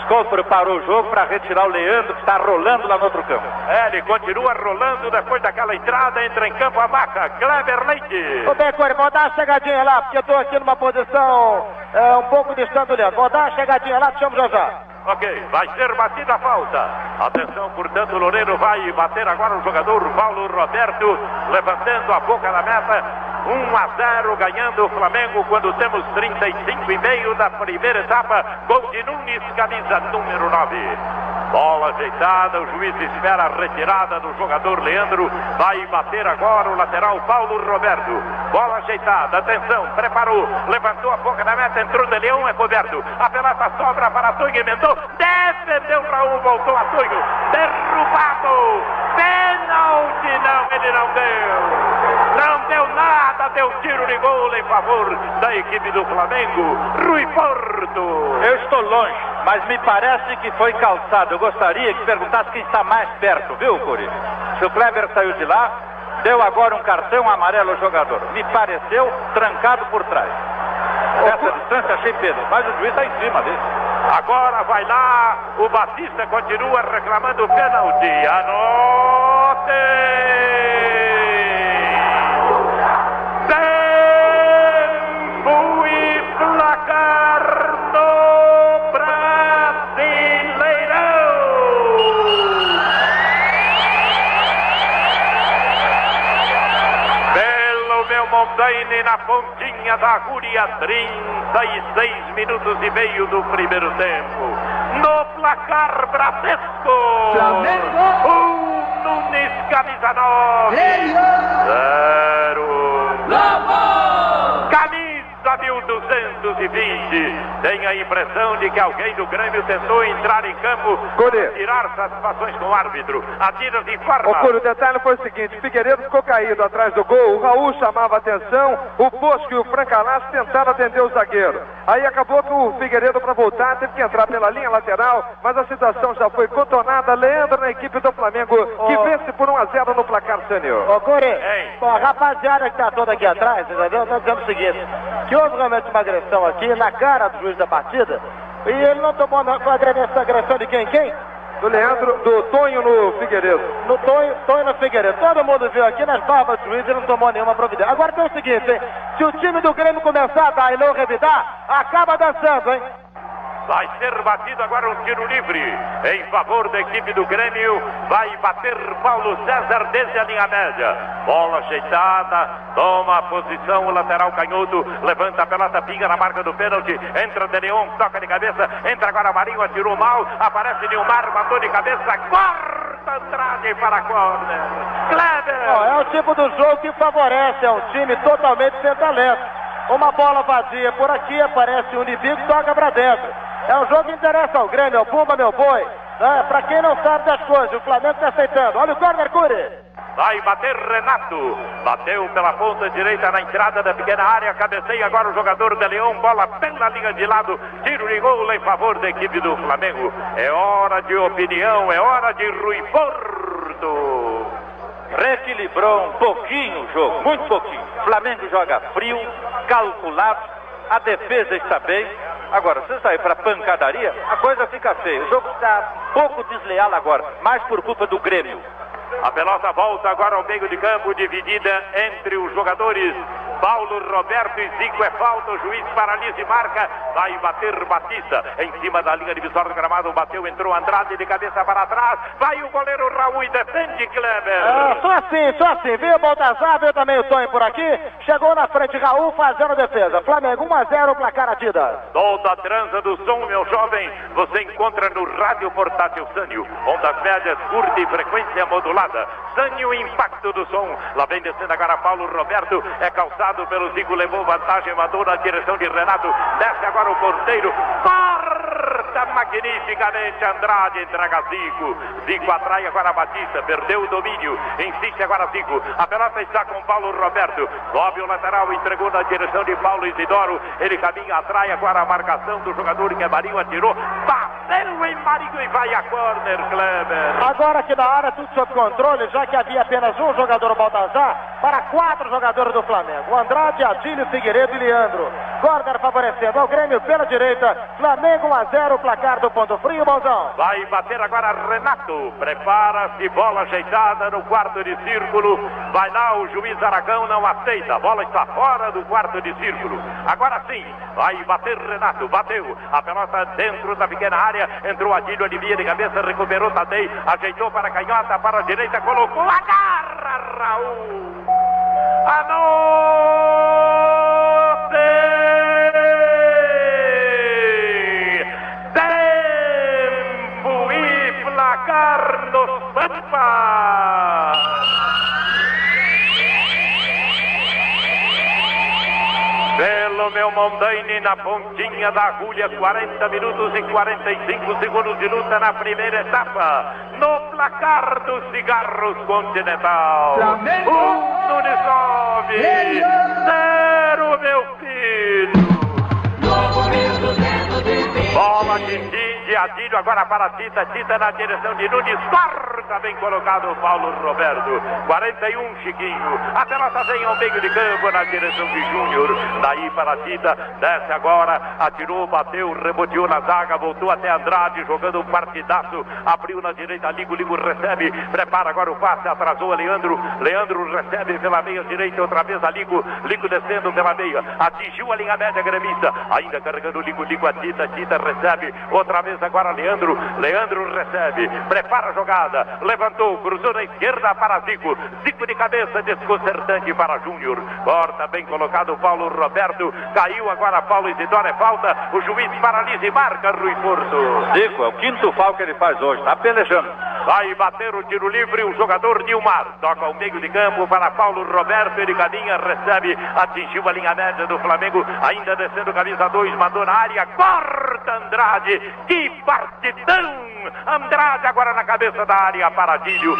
Scott preparou o jogo para retirar o Leandro, que está rolando lá no outro campo. É, ele continua rolando depois daquela entrada, entra em campo a maca, Kleber Leite. Ô, bem, Core, vou dar uma chegadinha lá, porque eu tô aqui numa posição é, um pouco distante do Leandro. Vou dar uma chegadinha lá, te chamo já já. Ok, vai ser batida a falta. Atenção, portanto, o Loureiro vai bater agora o jogador Paulo Roberto, levantando a boca da meta. 1 a 0 ganhando o Flamengo quando temos 35 e meio da primeira etapa. Gol de Nunes, camisa número 9. Bola ajeitada, o juiz espera a retirada do jogador Leandro. Vai bater agora o lateral Paulo Roberto. Bola ajeitada, atenção, preparou, levantou a boca da meta, entrou de Leão, é coberto. A pelota sobra para Tonho, emendou, defendeu Raul, voltou a Tonho, derrubado. Pênalti, não, ele não deu. Não deu nada, deu tiro de gol em favor da equipe do Flamengo. Rui Porto. Eu estou longe, mas me parece que foi calçado. Eu gostaria que perguntasse quem está mais perto, viu, Curi? Se o Kleber saiu de lá, deu agora um cartão amarelo ao jogador. Me pareceu trancado por trás. Essa distância achei pena, mas o juiz está em cima dele. Agora vai lá, o Batista continua reclamando o pênalti. Anote! Tempo e placar no Brasileirão! Pelo meu Mondaine na pontinha da agulha, 36 minutos e meio do primeiro tempo. No placar Bradesco. Flamengo. Um Nunes, camisa 9. Zero. Lobo! Camisa 1220. Tem a impressão de que alguém do Grêmio tentou entrar em campo Guri. para tirar satisfações com o árbitro. Informa. Ô, Curo, o detalhe foi o seguinte: Figueiredo ficou caído atrás do gol, o Raul chamava atenção, o Bosco e o Francalas tentaram atender o zagueiro. Aí acabou que o Figueiredo, para voltar, teve que entrar pela linha lateral, mas a situação já foi contornada. Leandro na equipe do Flamengo, que Ô. vence por 1 a 0 no placar sênior. Ô, Ei. bom, a rapaziada que tá toda aqui atrás, entendeu? Tá dizendo o seguinte, que houve realmente uma agressão aqui na cara do juiz da partida, e ele não tomou não, foi agressão, agressão de quem? Quem? Do Leandro, do Tonho no Figueiredo. No Tonho, Tonho no Figueiredo. Todo mundo viu aqui nas barbas do juiz e não tomou nenhuma providência. Agora tem o seguinte, hein? Se o time do Grêmio começar a dar e não revidar, acaba dançando, hein? Vai ser batido agora um tiro livre em favor da equipe do Grêmio. Vai bater Paulo César desde a linha média. Bola ajeitada, toma a posição o lateral canhoto, levanta a pelota, pinga na marca do pênalti. Entra De Leon, toca de cabeça, entra agora Marinho, atirou mal, aparece Nilmar, matou de cabeça, corta Andrade para corner. Kleber! É o tipo do jogo que favorece, é um time totalmente sem talento. Uma bola vazia por aqui, aparece o Unibico, toca pra dentro. É um jogo que interessa ao Grêmio, é o Pumba, meu boi. É, pra quem não sabe das coisas, o Flamengo tá aceitando. Olha o corner, Curi. Vai bater Renato. Bateu pela ponta direita na entrada da pequena área. Cabeceia agora o jogador de Leão. Bola pela linha de lado. Tiro de gol em favor da equipe do Flamengo. É hora de opinião. É hora de Rui Porto. Reequilibrou um pouquinho o jogo, muito pouquinho. Flamengo joga frio, calculado, a defesa está bem, Agora, se sair para pancadaria, a coisa fica feia. O jogo está pouco desleal agora, mais por culpa do Grêmio. A pelota volta agora ao meio de campo, dividida entre os jogadores Paulo Roberto e Zico. É falta, o juiz paralisa e marca. Vai bater Batista em cima da linha divisória do gramado. Bateu, entrou Andrade de cabeça para trás. Vai o goleiro Raul e defende Kleber. Ah, só assim, só assim. Viu o Baltazar, viu também o Tonho por aqui. Chegou na frente Raul fazendo defesa. Flamengo 1 a 0 placar Adidas. Toda a transa do som, meu jovem, você encontra no Rádio Portátil Sânio. Ondas médias, curta e frequência modulada. Sânio, impacto do som. Lá vem descendo agora Paulo Roberto. É calçado pelo Zico, levou vantagem, mandou na direção de Renato. Desce agora o porteiro. Corta magnificamente Andrade, entrega Zico. Zico atrai agora Batista, perdeu o domínio. Insiste agora Zico. A pelota está com Paulo Roberto. Sobe o lateral, entregou na direção de Paulo Isidoro. Ele caminha, atrai agora a marcação do jogador que é Marinho, atirou. Bateu em Marinho e vai a corner, Kleber. Agora que na área tudo sob controle, já que havia apenas um jogador Baltazar, para quatro jogadores do Flamengo. Andrade, Adílio, Figueiredo e Leandro. Corner favorecendo ao Grêmio pela direita. Flamengo 1 a 0, placar do ponto frio, Bolzão. Vai bater agora Renato. Prepara-se, bola ajeitada no quarto de círculo. Vai lá, o juiz Aragão não aceita. A bola está fora do quarto de círculo. Agora sim, vai bater Renato. Bateu. A pelota dentro da pequena área. Entrou Adílio, alivia de cabeça, recuperou Tadei. Ajeitou para a canhota, para a direita, colocou. Agarra Raul. Anote! Tempo e placar dos Pampas! Meu Mondaine na pontinha da agulha, 40 minutos e 45 segundos de luta na primeira etapa. No placar dos cigarros continental. Flamengo! Um Nunes nove, zero, meu filho. Bola de de Adílio agora para Tita, Tita na direção de Nunes, corta bem colocado o Paulo Roberto, 41 Chiquinho, a pelota vem ao meio de campo na direção de Júnior, daí para Tita, desce agora, atirou, bateu, reboteou na zaga, voltou até Andrade, jogando um partidaço, abriu na direita, Ligo, Ligo recebe, prepara agora o passe, atrasou a Leandro, Leandro recebe pela meia direita, outra vez a Ligo, Ligo descendo pela meia, atingiu a linha média gremista, ainda carregando Ligo, Ligo a Tita, Tita recebe, outra vez agora Leandro, Leandro recebe, prepara a jogada, levantou, cruzou na esquerda para Zico, Zico de cabeça, desconcertante para Júnior, corta bem colocado Paulo Roberto, caiu agora Paulo Isidoro, é falta, o juiz paralisa e marca Rui Porto. Zico, é o quinto fal que ele faz hoje, tá pelejando. Vai bater o tiro livre o jogador Nilmar. Toca ao meio de campo para Paulo Roberto. Ele caminha, recebe, atingiu a linha média do Flamengo. Ainda descendo camisa 2, mandou na área. Corta Andrade. Que partidão! Andrade agora na cabeça da área para Dílio.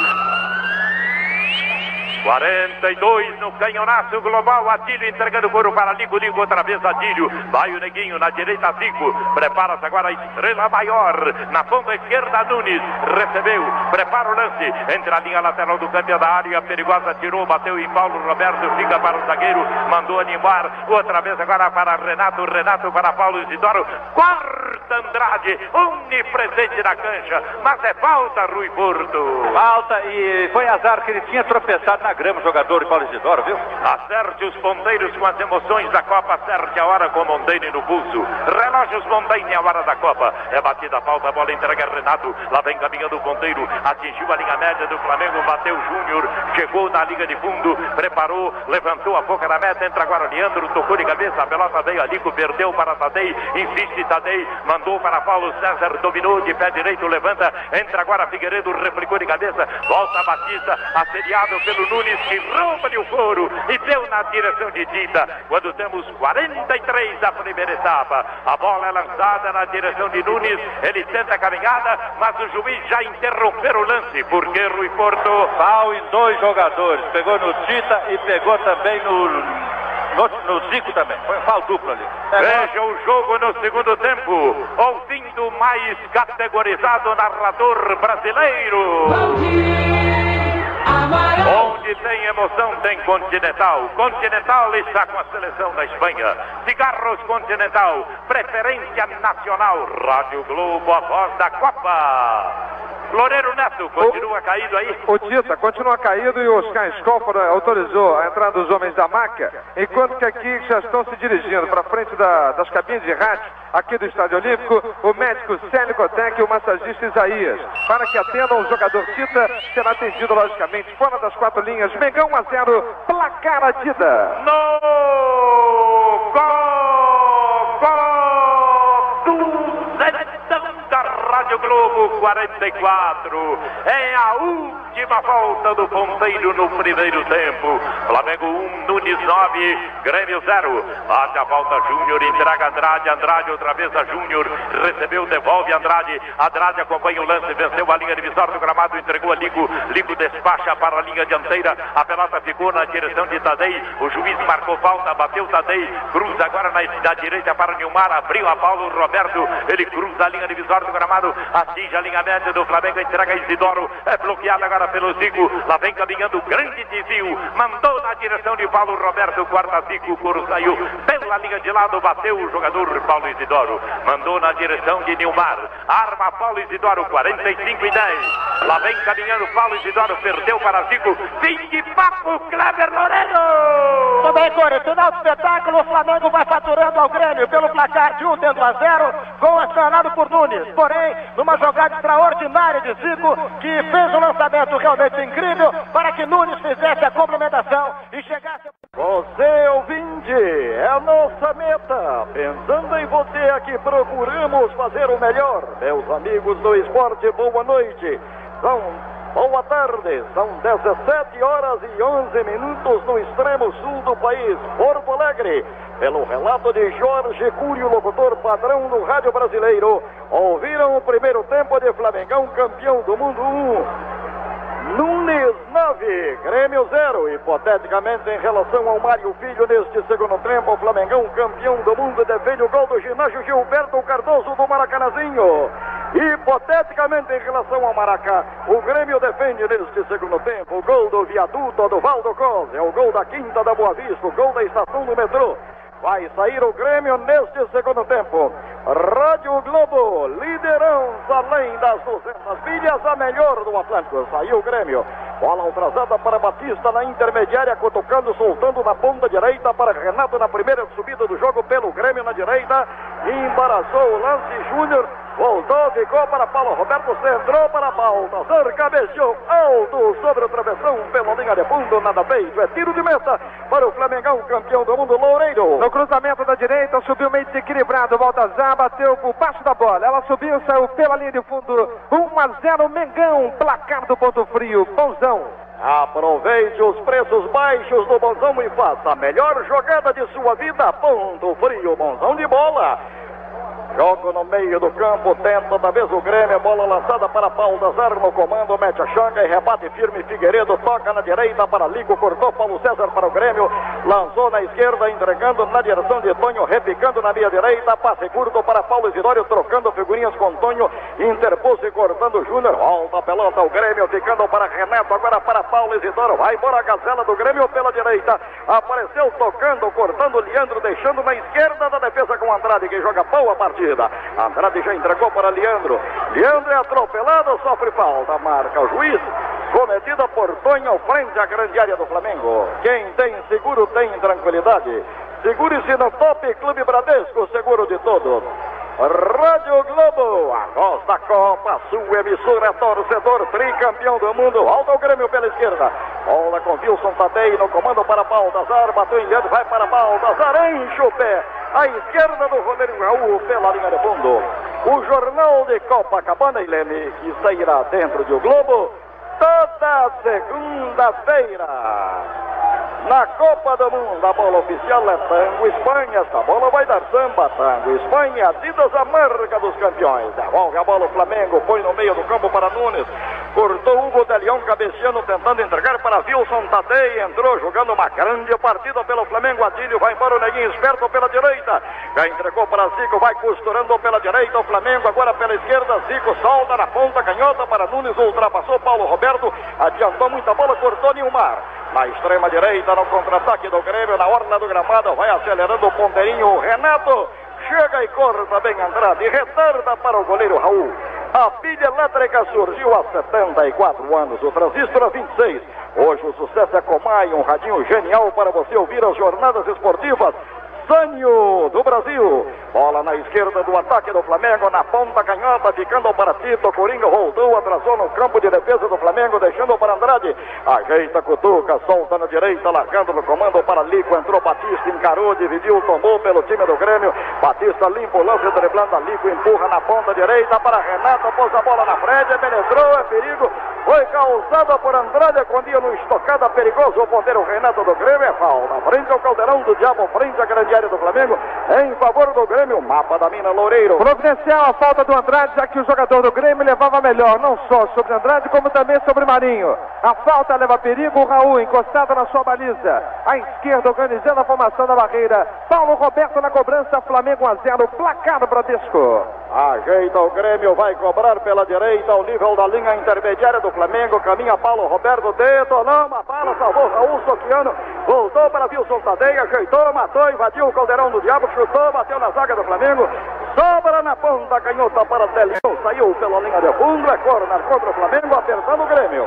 42 no canhonaço global. Atílio entregando couro para Ligo. Ligo outra vez Atílio. Vai o neguinho na direita, Zico. Prepara-se agora a estrela maior. Na ponta esquerda, Nunes. Recebeu. Prepara o lance. Entre a linha lateral do campo da área. Perigosa tirou. Bateu em Paulo Roberto. Fica para o zagueiro. Mandou animar. Outra vez agora para Renato. Renato para Paulo Isidoro. Quarta Andrade. Onipresente na cancha. Mas é falta, Rui Porto. Falta e foi azar que ele tinha tropeçado na jogador Paulo Isidoro, viu? Acerte os ponteiros com as emoções da Copa, acerte a hora com Mondaine no pulso. Relógios Mondaine, a hora da Copa. É batida a falta, a bola entrega Renato. Lá vem caminhando o ponteiro, atingiu a linha média do Flamengo, bateu Júnior, chegou na liga de fundo, preparou, levantou a boca na meta, entra agora Leandro, tocou de cabeça, a pelota veio a Lico, perdeu para Tadei, insiste Tadei, mandou para Paulo César, dominou de pé direito, levanta, entra agora Figueiredo, replicou de cabeça, volta Batista, assediado pelo Nunes, que rouba-lhe o couro e deu na direção de Tita, quando temos 43 da primeira etapa. A bola é lançada na direção de Nunes, ele tenta a caminhada, mas o juiz já interrompeu o lance, porque Rui Porto Pau em dois jogadores. Pegou no Tita e pegou também no, no, no Zico também. Foi um pau duplo ali. Veja o jogo no segundo tempo, ouvindo mais categorizado narrador brasileiro. Valdir Onde tem emoção, tem Continental. Continental está com a seleção da Espanha. Cigarros Continental, preferência nacional. Rádio Globo, a voz da Copa. Loureiro Neto, continua caído aí? O Tita continua caído e o Oscar Scófora autorizou a entrada dos homens da maca, enquanto que aqui já estão se dirigindo para frente da, das cabines de rádio aqui do Estádio Olímpico, o médico Célio Cotec e o massagista Isaías. Para que atendam o jogador Tita, será atendido logicamente fora das quatro linhas. Mengão 1 a 0, placar Adida. No gol, gol do Zedão da Rádio Globo 44. É a última volta do ponteiro no primeiro tempo. Flamengo 1, Nunes 9, Grêmio 0. Bate a volta Júnior, entrega Andrade, Andrade outra vez a Júnior, recebeu, devolve Andrade, Andrade acompanha o lance, venceu a linha divisória do gramado, entregou a Ligo, Ligo despacha para a linha dianteira, a pelota ficou na direção de Tadei, o juiz marcou falta, bateu Tadei, cruza agora na, na direita para Nilmar, abriu a Paulo Roberto, ele cruza a linha divisória do gramado, atinge a linha média do Flamengo, entrega Isidoro, é bloqueado agora pelo Zico, lá vem caminhando grande desvio, mandou na direção de Paulo Roberto, quarta Zico, couro saiu pela linha de lado, bateu o jogador Paulo Isidoro. Mandou na direção de Nilmar. Arma Paulo Isidoro, 45 e 10. Lá vem caminhando Paulo Isidoro, perdeu para Zico. Fim de papo, Kleber Loreno. Tudo bem, Core. Final do espetáculo, o Flamengo vai faturando ao Grêmio pelo placar de 1 dentro a 0. Gol acionado por Nunes. Porém, numa jogada extraordinária de Zico, que fez um lançamento realmente incrível para que Nunes fizesse a complementação e chegasse. Você ouvinte, é a nossa meta. Pensando em você aqui, procuramos fazer o melhor. Meus amigos do esporte, boa noite. São boa tarde. São 17 horas e 11 minutos no extremo sul do país, Porto Alegre. Pelo relato de Jorge Cúrio, locutor padrão do rádio brasileiro, ouviram o primeiro tempo de Flamengão, campeão do mundo 1. Nunes 9, Grêmio 0. Hipoteticamente, em relação ao Mário Filho, neste segundo tempo, o Flamengão, campeão do mundo, defende o gol do ginásio Gilberto Cardoso do Maracanazinho. Hipoteticamente, em relação ao Maracá, o Grêmio defende neste segundo tempo o gol do viaduto do Valdo Cos. É o gol da Quinta da Boa Vista, o gol da estação do metrô. Vai sair o Grêmio neste segundo tempo. Rádio Globo, liderança além das 200 milhas, a melhor do Atlântico. Saiu o Grêmio. Bola atrasada para Batista na intermediária, cutucando, soltando na ponta direita para Renato na primeira subida do jogo pelo Grêmio na direita. Embaraçou o lance Júnior. Voltou, ficou para Paulo Roberto, centrou para Baltazar, cabeceou alto sobre o travessão pela linha de fundo, nada feito. É tiro de meta para o Flamengão, campeão do mundo, Loureiro. No cruzamento da direita, subiu meio desequilibrado. Baltazar bateu por baixo da bola. Ela subiu, saiu pela linha de fundo. 1 a 0 Mengão, placar do ponto frio. Bonzão. Aproveite os preços baixos do Bonzão e faça a melhor jogada de sua vida. Ponto frio, Bonzão de bola. Jogo no meio do campo, tenta da vez o Grêmio, bola lançada para Paulo Dazar no comando, mete a changa e rebate firme Figueiredo, toca na direita para Lico, cortou Paulo César para o Grêmio, lançou na esquerda, entregando na direção de Tonho, repicando na minha direita, passe curto para Paulo Isidório, trocando figurinhas com Tonho, interpôs e cortando Júnior, volta a pelota o Grêmio, ficando para Renato, agora para Paulo Isidoro, vai embora a gazela do Grêmio pela direita, apareceu tocando, cortando Leandro, deixando na esquerda da defesa com Andrade, que joga boa partida. Andrade já entregou para Leandro. Leandro é atropelado, sofre falta. Marca o juiz. Cometida por Tonho frente à grande área do Flamengo. Quem tem seguro tem tranquilidade. Segure-se no Top Clube Bradesco, seguro de todos. Rádio Globo, a voz da Copa, sua emissora, torcedor, tricampeão do mundo. Volta o Grêmio pela esquerda. Bola com Wilson Tadei no comando para Baltazar. Bateu em Leandro, vai para Baltazar, enche o pé. À esquerda do goleiro Raul pela linha de fundo. O jornal de Copacabana, Ilene, que sairá dentro de o Globo toda segunda-feira. Na Copa do Mundo, a bola oficial é Tango Espanha. Essa bola vai dar samba. Tango Espanha, Adidas, a marca dos campeões. Devolve a bola o Flamengo, põe no meio do campo para Nunes. Cortou Hugo de cabeceando, tentando entregar para Wilson Tadei. Entrou jogando uma grande partida pelo Flamengo. Adílio vai embora o Neguinho esperto pela direita. Já entregou para Zico, vai costurando pela direita o Flamengo. Agora pela esquerda, Zico solta na ponta canhota para Nunes. Ultrapassou Paulo Roberto. Adiantou muita bola, cortou Nilmar. Na extrema direita, no contra-ataque do Grêmio, na orla do gramado, vai acelerando o ponteirinho Renato. Chega e corta bem Andrade, retarda para o goleiro Raul. A pilha elétrica surgiu há 74 anos, o transistor há 26. Hoje o sucesso é Comai, um radinho genial para você ouvir as jornadas esportivas. Sânio do Brasil. Bola na esquerda do ataque do Flamengo, na ponta canhota, ficando para Tito. Coringa voltou, atrasou no campo de defesa do Flamengo, deixando para Andrade. Ajeita, cutuca, solta na direita, largando no comando para Lico. Entrou Batista, encarou, dividiu, tomou pelo time do Grêmio. Batista limpa o lance, driblando a Lico, empurra na ponta direita para Renato, pôs a bola na frente, penetrou, é perigo. Foi causada por Andrade, escondia no estocada perigoso o ponteiro Renato do Grêmio. É falta. Frente ao caldeirão do Diabo, frente à grande do Flamengo, em favor do Grêmio. Mapa da mina Loureiro. Providencial a falta do Andrade, já que o jogador do Grêmio levava melhor, não só sobre Andrade, como também sobre Marinho. A falta leva perigo, o Raul encostado na sua baliza. À esquerda, organizando a formação da barreira. Paulo Roberto na cobrança, Flamengo 1 a 0, placar Bradesco. Ajeita o Grêmio, vai cobrar pela direita, ao nível da linha intermediária do Flamengo. Caminha Paulo Roberto, detonou uma bala, salvou Raul Soquiano. Voltou para Wilson Tadeia, ajeitou, matou, invadiu o caldeirão do diabo, chutou, bateu na zaga do Flamengo. Sobra na ponta, canhota para Delião, saiu pela linha de fundo, é corner contra o Flamengo, apertando o Grêmio.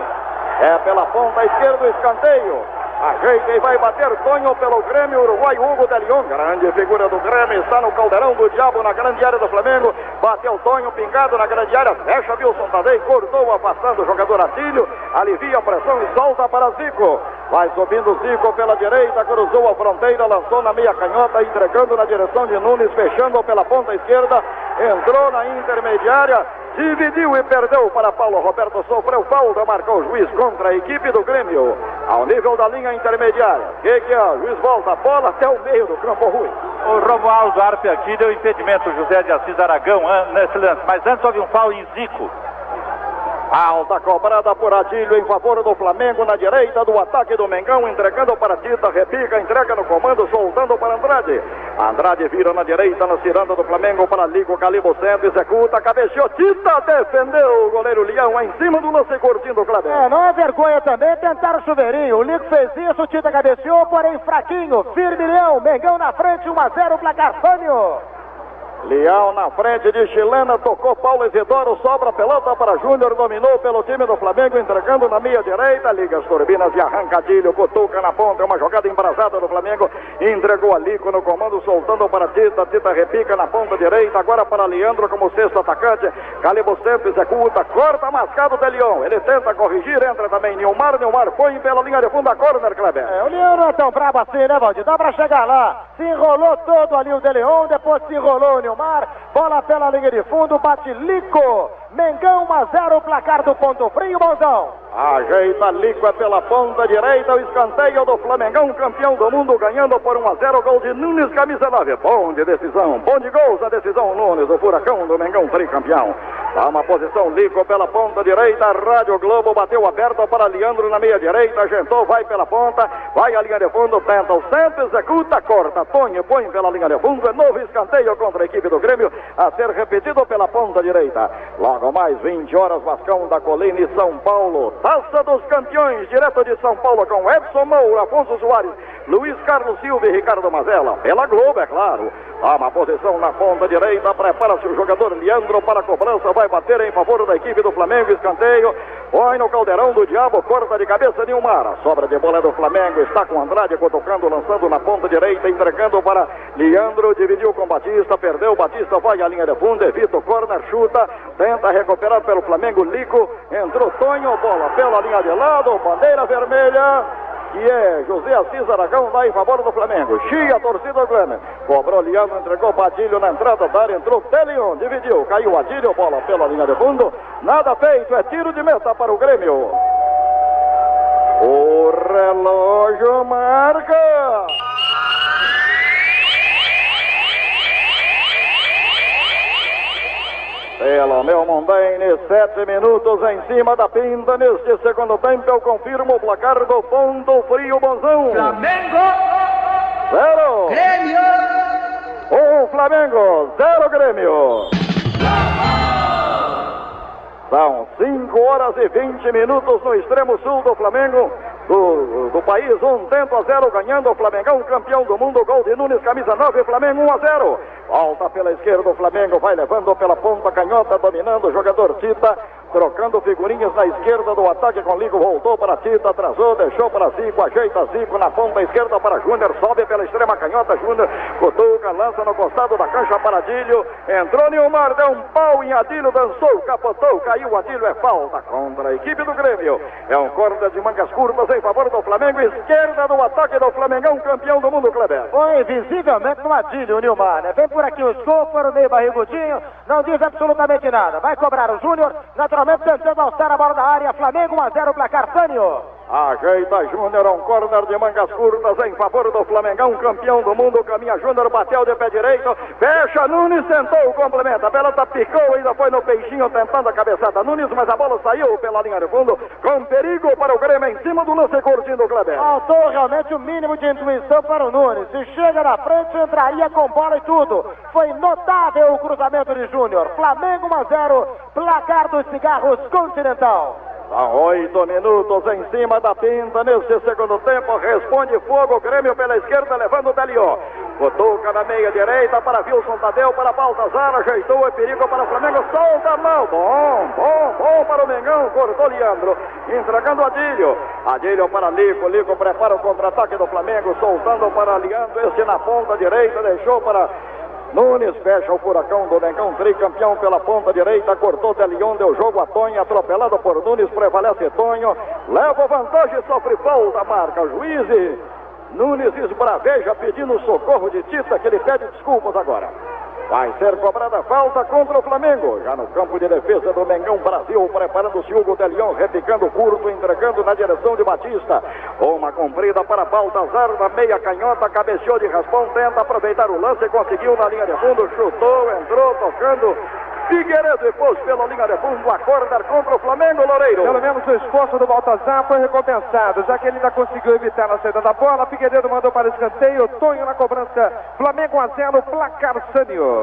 É pela ponta esquerda o escanteio. Ajeita e vai bater Tonho pelo Grêmio, Uruguai, Hugo de Leon. Grande figura do Grêmio, está no caldeirão do diabo na grande área do Flamengo. Bateu Tonho, pingado na grande área, fecha Wilson Tadei, cortou, afastando o jogador Atílio, alivia a pressão e solta para Zico. Vai subindo Zico pela direita, cruzou a fronteira, lançou na meia canhota, entregando na direção de Nunes, fechando pela ponta esquerda, entrou na intermediária, dividiu e perdeu para Paulo Roberto, sofreu falta, marcou o juiz contra a equipe do Grêmio, ao nível da linha intermediária. O que, que é? O juiz volta a bola até o meio do campo, Rui. O Romualdo Arpe aqui deu impedimento José de Assis Aragão nesse lance, mas antes houve um foul em Zico. Alta cobrada por Adílio em favor do Flamengo na direita do ataque do Mengão, entregando para Tita, repica, entrega no comando, soltando para Andrade. Andrade vira na direita, na ciranda do Flamengo para Ligo, Calibo Centro, executa, cabeceou, Tita defendeu o goleiro Leão em cima do lance curtindo o Kleber. É, não é vergonha também tentar o chuveirinho. O Ligo fez isso, Tita cabeceou, porém fraquinho. Firme Leão, Mengão na frente, 1 a 0 placar Fânio. Leão na frente de Chilena, tocou Paulo Isidoro, sobra pelota para Júnior, dominou pelo time do Flamengo, entregando na meia direita, liga as turbinas e arrancadilho, cutuca na ponta, uma jogada embrasada do Flamengo, entregou a Lico no comando, soltando para Tita, Tita repica na ponta direita, agora para Leandro como sexto atacante, Calibo sempre executa, corta mascado de Leão, ele tenta corrigir, entra também Nilmar, Nilmar põe pela linha de fundo a corner, Kleber. É, o Leão não é tão brabo assim, né, Valdir? Dá pra chegar lá, se enrolou todo ali o De Leon, depois se enrolou o Nilmar, bola pela linha de fundo, bate Lico, Mengão 1 a 0, placar do ponto frio, Bonzão. Ajeita Lico é pela ponta direita, o escanteio do Flamengão, campeão do mundo, ganhando por 1 a 0, gol de Nunes, camisa 9. Bom de decisão, bom de gols a decisão Nunes, o furacão do Mengão, tricampeão. Dá uma posição Lico pela ponta direita, Rádio Globo bateu aberto para Leandro na meia direita, agentou, vai pela ponta, vai a linha de fundo, tenta o centro, executa, corta, Tonho, põe pela linha de fundo, é novo escanteio contra a equipe do Grêmio, a ser repetido pela ponta direita. Logo mais 20 horas, Vascão da Colina e São Paulo. Taça dos Campeões, direto de São Paulo com Edson Moura, Afonso Soares, Luiz Carlos Silva e Ricardo Mazella. Pela Globo, é claro. Há uma posição na ponta direita, prepara-se o jogador Leandro para a cobrança, vai bater em favor da equipe do Flamengo, escanteio. Põe no caldeirão do diabo, corta de cabeça de Umar. Sobra de bola do Flamengo, está com Andrade cutucando, lançando na ponta direita, entregando para Leandro, dividiu com Batista, perdeu, Batista vai à linha de fundo, evita o corner, chuta, tenta recuperar pelo Flamengo, Lico, entrou Tonho, bola pela linha de lado, bandeira vermelha, que é José Assis Aragão, vai em favor do Flamengo. Chia a torcida do Grêmio. Cobrou Liano, entregou Badilho na entrada da área, entrou Telion, dividiu, caiu Adílio, bola pela linha de fundo. Nada feito, é tiro de meta para o Grêmio. O relógio marca. Pelo meu Mondaine, sete minutos em cima da pinta. Neste segundo tempo, eu confirmo o placar do Ponto Frio Bonzão. Flamengo. Zero. Grêmio. Um Flamengo, zero Grêmio. São 5 horas e 20 minutos no extremo sul do Flamengo, do, do país, um tento a zero, ganhando o Flamengão, campeão do mundo, gol de Nunes, camisa 9, Flamengo 1 a 0. Volta pela esquerda, o Flamengo vai levando pela ponta canhota, dominando o jogador Tita, trocando figurinhas na esquerda do ataque com Ligo, voltou para Tita, atrasou, deixou para Zico, ajeita Zico na ponta esquerda para Júnior, sobe pela extrema canhota, Júnior, cutuca, lança no costado da cancha para entrou Nilmar, deu um pau em Adílio, dançou, capotou, caiu Adílio, é falta contra a equipe do Grêmio, é um corda de mangas curtas em favor do Flamengo, esquerda do ataque do Flamengão, campeão do mundo, Kleber. Foi visivelmente no Adílio, o Nilmar, né? Vem por aqui o Scofaro, meio barrigudinho, não diz absolutamente nada. Vai cobrar o Júnior, naturalmente tentando alçar a bola da área. Flamengo 1 a 0, placar Sânio. Ajeita Júnior, um corner de mangas curtas em favor do Flamengão, campeão do mundo. Caminha Júnior, bateu de pé direito, fecha Nunes, tentou, complementa. A pelota picou, ainda foi no peixinho tentando a cabeçada Nunes, mas a bola saiu pela linha de fundo, com perigo para o Grêmio em cima do lance curtindo o Kleber. Faltou realmente o mínimo de intuição para o Nunes. Se chega na frente, entraria com bola e tudo. Foi notável o cruzamento de Júnior. Flamengo 1 a 0, placar dos cigarros Continental. São oito minutos em cima da pinta neste segundo tempo. Responde fogo o Grêmio pela esquerda, levando o Delió. Cutuca na meia direita para Wilson Tadeu, para Baltazar. Ajeitou, é perigo para o Flamengo. Solta a mão. Bom, bom, bom para o Mengão. Cortou Leandro. Entregando Adílio. Adílio para Lico. Lico prepara o contra-ataque do Flamengo. Soltando para Leandro. Esse na ponta direita. Deixou para Nunes fecha o furacão do Negão, tricampeão pela ponta direita, cortou Delion, deu jogo a Tonho, atropelado por Nunes, prevalece Tonho, leva vantagem, sofre falta, marca o Nunes esbraveja pedindo socorro de Tita, que ele pede desculpas agora. Vai ser cobrada falta contra o Flamengo. Já no campo de defesa do Mengão Brasil, preparando-se Hugo Delion, repicando curto, entregando na direção de Batista. Uma comprida para Baltazar na meia canhota, cabeceou de raspão, tenta aproveitar o lance, conseguiu na linha de fundo, chutou, entrou, tocando. Figueiredo e pôs pela linha de fundo a corner contra o Flamengo, Loureiro. Pelo menos o esforço do Baltazar foi recompensado, já que ele ainda conseguiu evitar na saída da bola. Figueiredo mandou para escanteio, Tonho na cobrança. Flamengo 1 a 0, placar Sânio.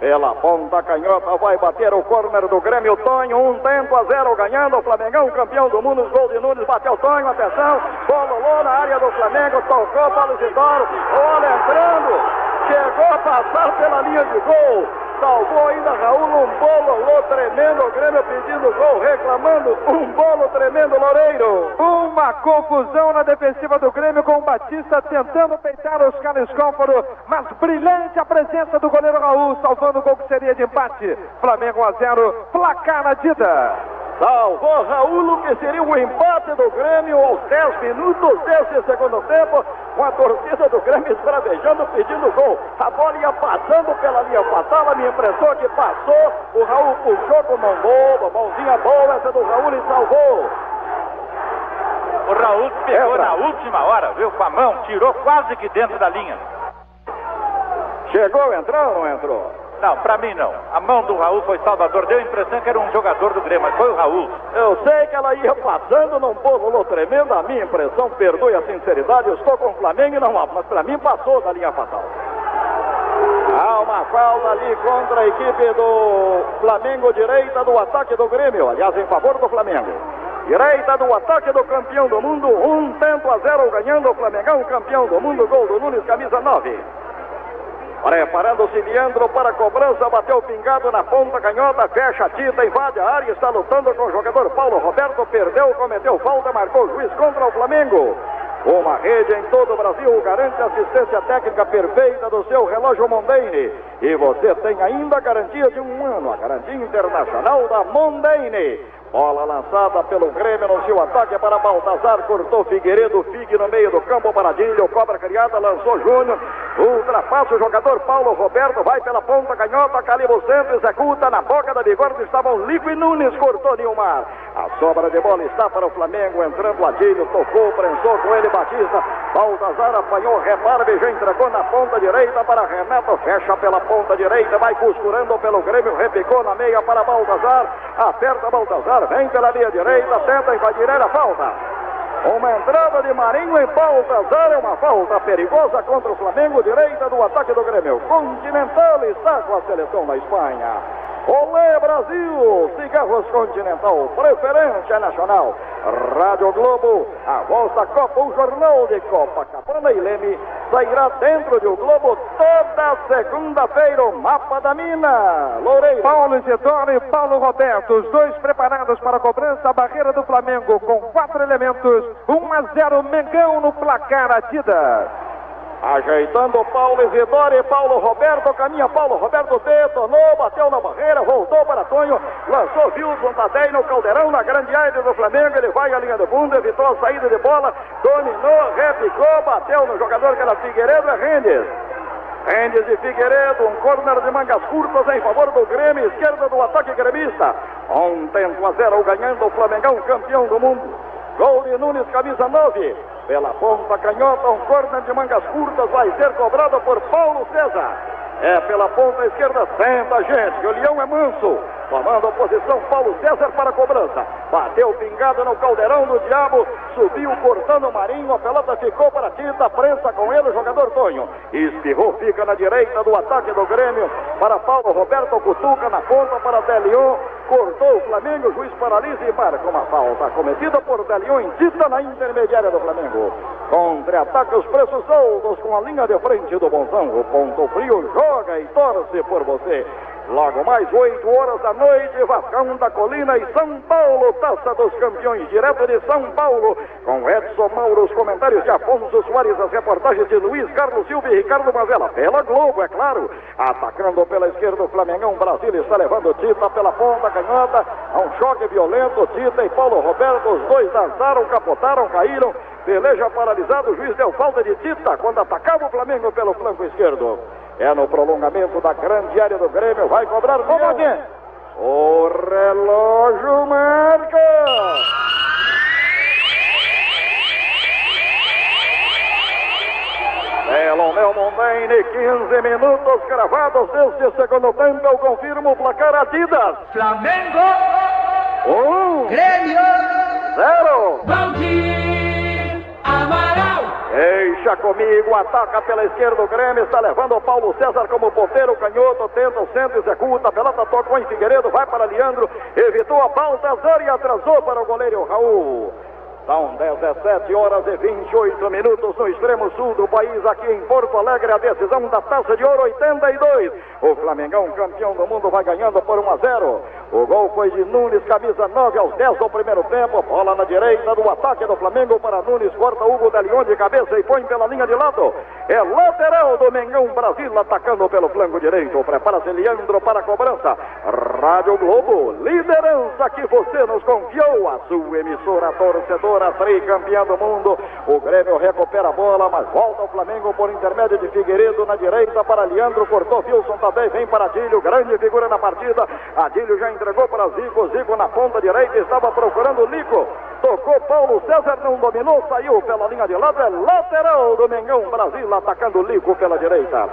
Pela ponta canhota vai bater o corner do Grêmio Tonho, um tempo a zero ganhando o Flamengão, campeão do mundo, gol de Nunes, bateu Tonho, atenção, bololou na área do Flamengo, tocou para o Isidoro, bola entrando, chegou a passar pela linha de gol, salvou ainda Raul, um bololô tremendo, o Grêmio pedindo gol, reclamando, um bolo tremendo, Loureiro. Uma confusão na defensiva do Grêmio com o Batista tentando peitar os Caniscóforo, mas brilhante a presença do goleiro Raul, salvando o gol que seria de empate. Flamengo 1 a 0, placar na Dida. Salvou Raul, que seria o empate do Grêmio aos 10 minutos desse segundo tempo, com a torcida do Grêmio esbravejando, pedindo gol. A bola ia passando pela linha fatal, a minha impressão é que passou, o Raul puxou com mão boa, mãozinha boa, essa do Raul e salvou. O Raul pegou na última hora, viu? Com a mão, tirou quase que dentro da linha. Chegou a entrar ou não entrou? Não, pra mim não. A mão do Raul foi salvador. Deu a impressão que era um jogador do Grêmio, mas foi o Raul. Eu sei que ela ia passando num bololô tremendo, a minha impressão, perdoe a sinceridade, eu estou com o Flamengo e não há, mas para mim passou da linha fatal. Há uma falta ali contra a equipe do Flamengo, direita do ataque do Grêmio, aliás, em favor do Flamengo. Direita do ataque do campeão do mundo, um tento a zero ganhando o Flamengão, campeão do mundo, gol do Nunes, camisa 9. Preparando-se Leandro para a cobrança, bateu pingado na ponta canhota, fecha a tita, invade a área, está lutando com o jogador Paulo Roberto, perdeu, cometeu falta, marcou o juiz contra o Flamengo. Uma rede em todo o Brasil garante assistência técnica perfeita do seu relógio Mondaine. E você tem ainda a garantia de um ano, a garantia internacional da Mondaine. Bola lançada pelo Grêmio no seu ataque para Baltazar, cortou Figueiredo, Figue no meio do campo para Dílio, cobra criada, lançou Júnior, Ultrapassa o jogador Paulo Roberto, vai pela ponta canhota, calibre o centro, executa na boca da bigorna, estavam Lico e Nunes, cortou Nilmar. A sobra de bola está para o Flamengo, entrando Adílio, tocou, prensou com ele Batista. Baltazar apanhou, repara, já entregou na ponta direita para Renato, fecha pela ponta direita, vai costurando pelo Grêmio, repicou na meia para Baltazar, aperta Baltazar, vem pela linha direita, tenta invadir a falta. Uma entrada de Marinho em Baltazar é uma falta perigosa contra o Flamengo, direita do ataque do Grêmio. Continental está com a seleção da Espanha. Olé Brasil, Cigarros Continental, preferência nacional. Rádio Globo, a voz da Copa, o jornal de Copacabana e Leme sairá dentro do Globo toda segunda-feira o mapa da mina. Loureiro. Paulo Isidoro e Paulo Roberto, os dois preparados para a cobrança, a barreira do Flamengo com quatro elementos, 1 a 0 Mengão no placar Adidas. Ajeitando Paulo Isidoro e Paulo Roberto, caminha Paulo Roberto detonou, bateu na barreira, voltou para Tonho, lançou Wilson Tadei no caldeirão, na grande área do Flamengo, ele vai à linha do fundo, evitou a saída de bola, dominou, repicou, bateu no jogador que era Figueiredo, é Rendes. Rendes e Figueiredo, um corner de mangas curtas em favor do Grêmio, esquerda do ataque gremista. Um tento a zero ganhando o Flamengão, campeão do mundo. Gol de Nunes, camisa 9. Pela ponta canhota, um corner de mangas curtas vai ser cobrado por Paulo César. É pela ponta esquerda, senta gente. O Leão é manso. Tomando a posição, Paulo César para a cobrança. Bateu pingada no caldeirão do diabo. Subiu cortando o Marinho. A pelota ficou para a tinta. Prensa com ele o jogador Tonho. Espirrou, fica na direita do ataque do Grêmio. Para Paulo Roberto Cutuca na ponta para Delion. Cortou o Flamengo. O juiz paralisa e marca uma falta cometida por Delion em Tita na intermediária do Flamengo. Contra-ataque os preços soltos com a linha de frente do Bonzão. O ponto frio joga e torce por você. Logo mais 8 horas da noite, Vascão da Colina e São Paulo, Taça dos Campeões, direto de São Paulo, com Edson Mauro, os comentários de Afonso Soares, as reportagens de Luiz Carlos Silva e Ricardo Mazela, pela Globo, é claro. Atacando pela esquerda o Flamengão, Brasil está levando Tita pela ponta canhota, a um choque violento, Tita e Paulo Roberto, os dois dançaram, capotaram, caíram, peleja paralisado, o juiz deu falta de Tita quando atacava o Flamengo pelo flanco esquerdo. É no prolongamento da grande área do Grêmio. Vai cobrar o O relógio marca. Pelomel Mondaine, 15 minutos cravados deste segundo tempo. Eu confirmo o placar Adidas. Flamengo. Um. Grêmio. Zero. Valdir Amaral. Deixa comigo, ataca pela esquerda o Grêmio, está levando o Paulo César como ponteiro, canhoto, tenta o centro, executa, pelota tocou em Figueiredo, vai para Leandro, evitou a Baltazar e atrasou para o goleiro Raul. São 17 horas e 28 minutos no extremo sul do país, aqui em Porto Alegre, a decisão da Taça de Ouro 82. O Flamengão, campeão do mundo, vai ganhando por 1 a 0. O gol foi de Nunes, camisa 9 aos 10 do primeiro tempo. Bola na direita do ataque do Flamengo para Nunes, corta Hugo Delion de cabeça e põe pela linha de lado. É lateral do Mengão Brasil, atacando pelo flanco direito. Prepara-se Leandro para a cobrança. Rádio Globo, liderança que você nos confiou. A sua emissora torcedora vitória, tricampeão do mundo. O Grêmio recupera a bola, mas volta o Flamengo por intermédio de Figueiredo na direita para Leandro, cortou Wilson também, vem para Adílio, grande figura na partida. Adílio já entregou para Zico, Zico na ponta direita, estava procurando o Lico. Tocou Paulo César, não dominou, saiu pela linha de lado, é lateral do Mengão Brasil, atacando o Lico pela direita.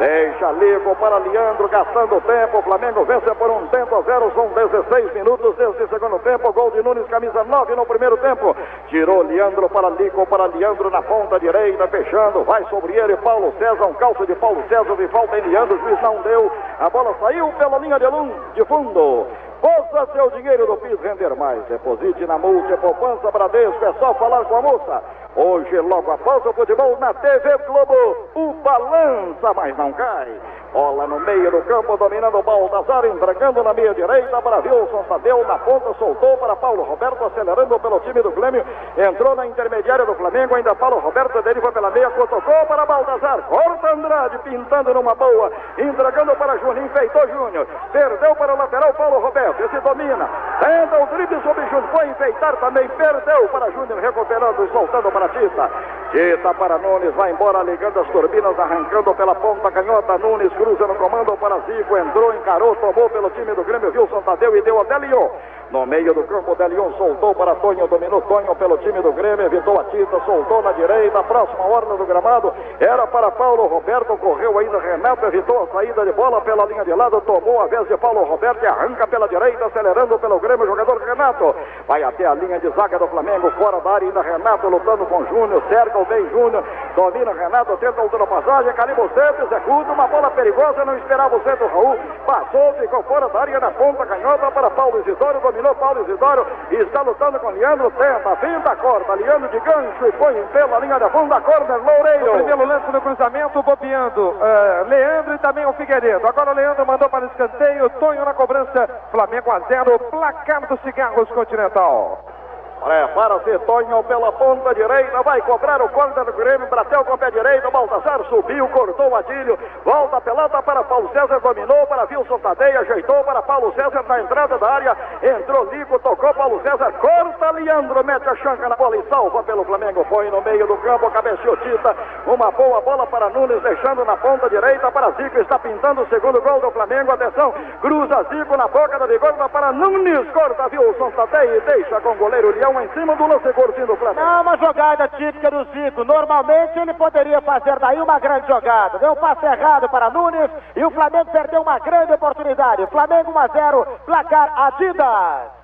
Deixa Lico para Leandro, gastando tempo. O Flamengo vence por um tempo a zero. São 16 minutos desse segundo tempo. Gol de Nunes, camisa 9 no primeiro tempo. Tirou Leandro para Lico, para Leandro na ponta direita, fechando. Vai sobre ele, Paulo César. Um calço de Paulo César de falta em Leandro. O juiz não deu. A bola saiu pela linha de fundo. Possa seu dinheiro do PIS render mais. Deposite na multa poupança Bradesco. É só falar com a moça. Hoje, logo após o futebol na TV Globo, o balança, mas não cai. Bola no meio do campo, dominando o Baltazar, entregando na meia direita para Wilson Tadeu, na ponta, soltou para Paulo Roberto, acelerando pelo time do Grêmio, entrou na intermediária do Flamengo, ainda Paulo Roberto, foi pela meia, tocou para Baltazar, corta Andrade, pintando numa boa, entregando para Juninho, feitou Júnior, perdeu para o lateral Paulo Roberto. Dentro, esse domina. Tenta o drible sobre Júnior, foi enfeitar também, perdeu para Júnior, recuperando e soltando para Tita. Tita para Nunes, vai embora ligando as turbinas, arrancando pela ponta canhota. Nunes cruza no comando para Zico, entrou, encarou, tomou pelo time do Grêmio, Wilson Tadeu e deu a Delion. No meio do campo, Delion soltou para Tonho, dominou Tonho pelo time do Grêmio, evitou a Tita, soltou na direita, próxima orla do gramado, era para Paulo Roberto, correu ainda Renato, evitou a saída de bola pela linha de lado, tomou a vez de Paulo Roberto e arranca pela direita, acelerando pelo Grêmio, jogador Renato. Vai até a linha de zaga do Flamengo, fora da área, ainda Renato lutando com Júnior, cerca o bem Júnior, domina Renato, tenta a ultrapassagem, Calibo centro, executa uma bola perigosa, não esperava o centro, Raul, passou, ficou fora da área na ponta canhota para Paulo Isidoro, dominou Paulo Isidoro está lutando com Leandro, tenta, finta, corta, Leandro de gancho e põe pela linha da funda, corner, Loureiro. O primeiro lance do cruzamento, bobeando. Uh, Leandro e também o Figueiredo. Agora o Leandro mandou para escanteio, Tonho na cobrança, Flamengo a zero, placar do Cigarros Continental. Prepara-se Tonho pela ponta direita, vai cobrar o corner do Grêmio, Bratel com o pé direito, Baltazar subiu, cortou o Adílio, volta a pelota para Paulo César, dominou para Wilson Tadeia, ajeitou para Paulo César na entrada da área, entrou Lico, tocou Paulo César, corta Leandro, mete a chanca na bola e salva pelo Flamengo, foi no meio do campo, cabeceou Tita, uma boa bola para Nunes, deixando na ponta direita para Zico, está pintando o segundo gol do Flamengo, atenção, cruza Zico na boca da bigorna para Nunes, corta Wilson Tadeia e deixa com o goleiro Leão em cima do lance curtinho do Flamengo. É uma jogada típica do Zico. Normalmente ele poderia fazer daí uma grande jogada. Deu um passe errado para Nunes e o Flamengo perdeu uma grande oportunidade. Flamengo 1 a 0, placar Adidas.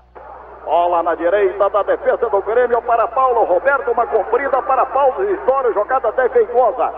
Bola na direita da defesa do Grêmio para Paulo Roberto, uma comprida para Paulo História, jogada defeituosa.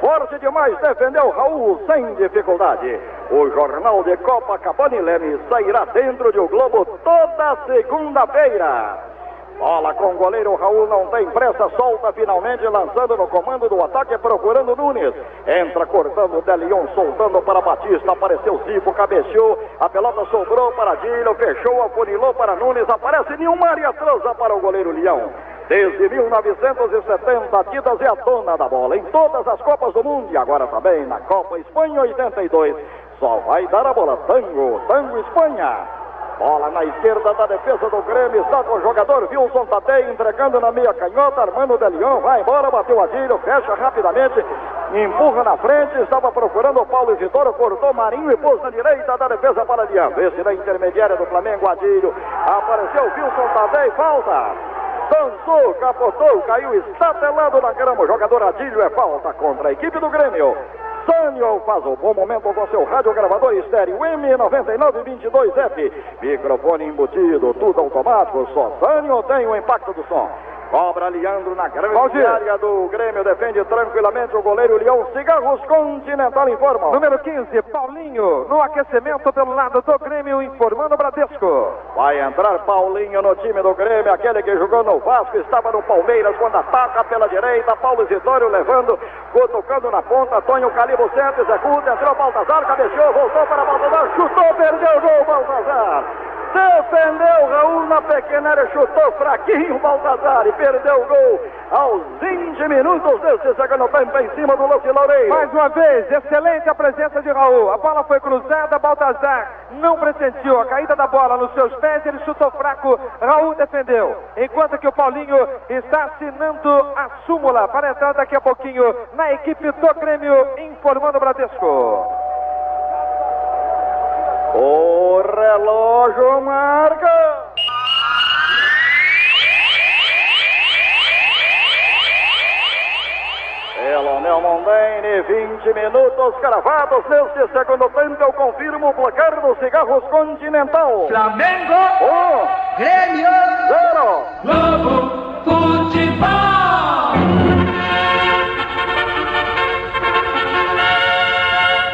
Forte demais, defendeu Raul sem dificuldade. O Jornal de Copacabana Leme sairá dentro de o Globo toda segunda-feira. Bola com o goleiro Raul, não tem pressa, solta finalmente, lançando no comando do ataque, procurando Nunes. Entra cortando Delion, soltando para Batista, apareceu Zico, cabeceou, a pelota sobrou para Dílio, fechou, afunilou para Nunes, aparece Nilmar e atrasa para o goleiro Leão. Desde 1970, Adidas é a dona da bola em todas as Copas do Mundo e agora também na Copa Espanha 82. Só vai dar a bola Tango, Tango Espanha. Bola na esquerda da defesa do Grêmio. Está com o jogador Wilson Tadei entregando na meia canhota. Armando Delion vai embora, bateu a tiro, fecha rapidamente, empurra na frente. Estava procurando o Paulo Isidoro, cortou Marinho e pôs na direita da defesa para adiante. Esse da intermediária do Flamengo, Adílio. Apareceu Wilson Tadei, falta. Dançou, capotou, caiu estatelado na grama. O jogador Adílio é falta contra a equipe do Grêmio. Sânio faz o bom momento do seu radiogravador estéreo M9922F. Microfone embutido, tudo automático. Só Sânio tem o impacto do som. Cobra Leandro na grande área do Grêmio. Defende tranquilamente o goleiro Leão. Cigarros Continental informa. Número 15, Paulinho, no aquecimento pelo lado do Grêmio, informando o Bradesco. Vai entrar Paulinho no time do Grêmio, aquele que jogou no Vasco, estava no Palmeiras quando ataca pela direita. Paulo Isidório levando, tocando na ponta. Tonho Calibo centro, executa, entrou Baltazar, cabeceou, voltou para Baltazar, chutou, perdeu o gol, Baltazar. Defendeu Raul na pequena área, chutou fraquinho Baltazar e perdeu o gol aos 20 minutos desse segundo tempo em cima do Lúcio Loureiro. Mais uma vez, excelente a presença de Raul. A bola foi cruzada, Baltazar não pressentiu a caída da bola nos seus pés, ele chutou fraco, Raul defendeu. Enquanto que o Paulinho está assinando a súmula para entrar daqui a pouquinho na equipe do Grêmio, informando o Bradesco. O relógio marca. Elonel Mondene, 20 minutos cravados neste segundo tempo. Eu confirmo o placar dos cigarros Continental. Flamengo, Um, Grêmio, zero. Globo, Futebol.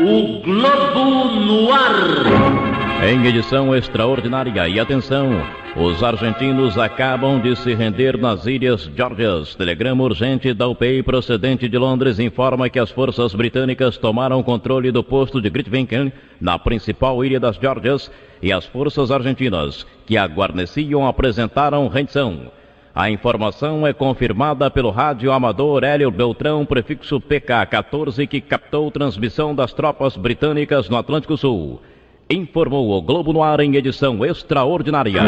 O Globo no ar. Em edição extraordinária e atenção, os argentinos acabam de se render nas Ilhas Georgias. Telegrama urgente da UPI procedente de Londres informa que as forças britânicas tomaram controle do posto de Grytviken, na principal ilha das Georgias, e as forças argentinas que a guarneciam apresentaram rendição. A informação é confirmada pelo rádio amador Hélio Beltrão, prefixo PK-14, que captou transmissão das tropas britânicas no Atlântico Sul. Informou o Globo no ar em edição extraordinária.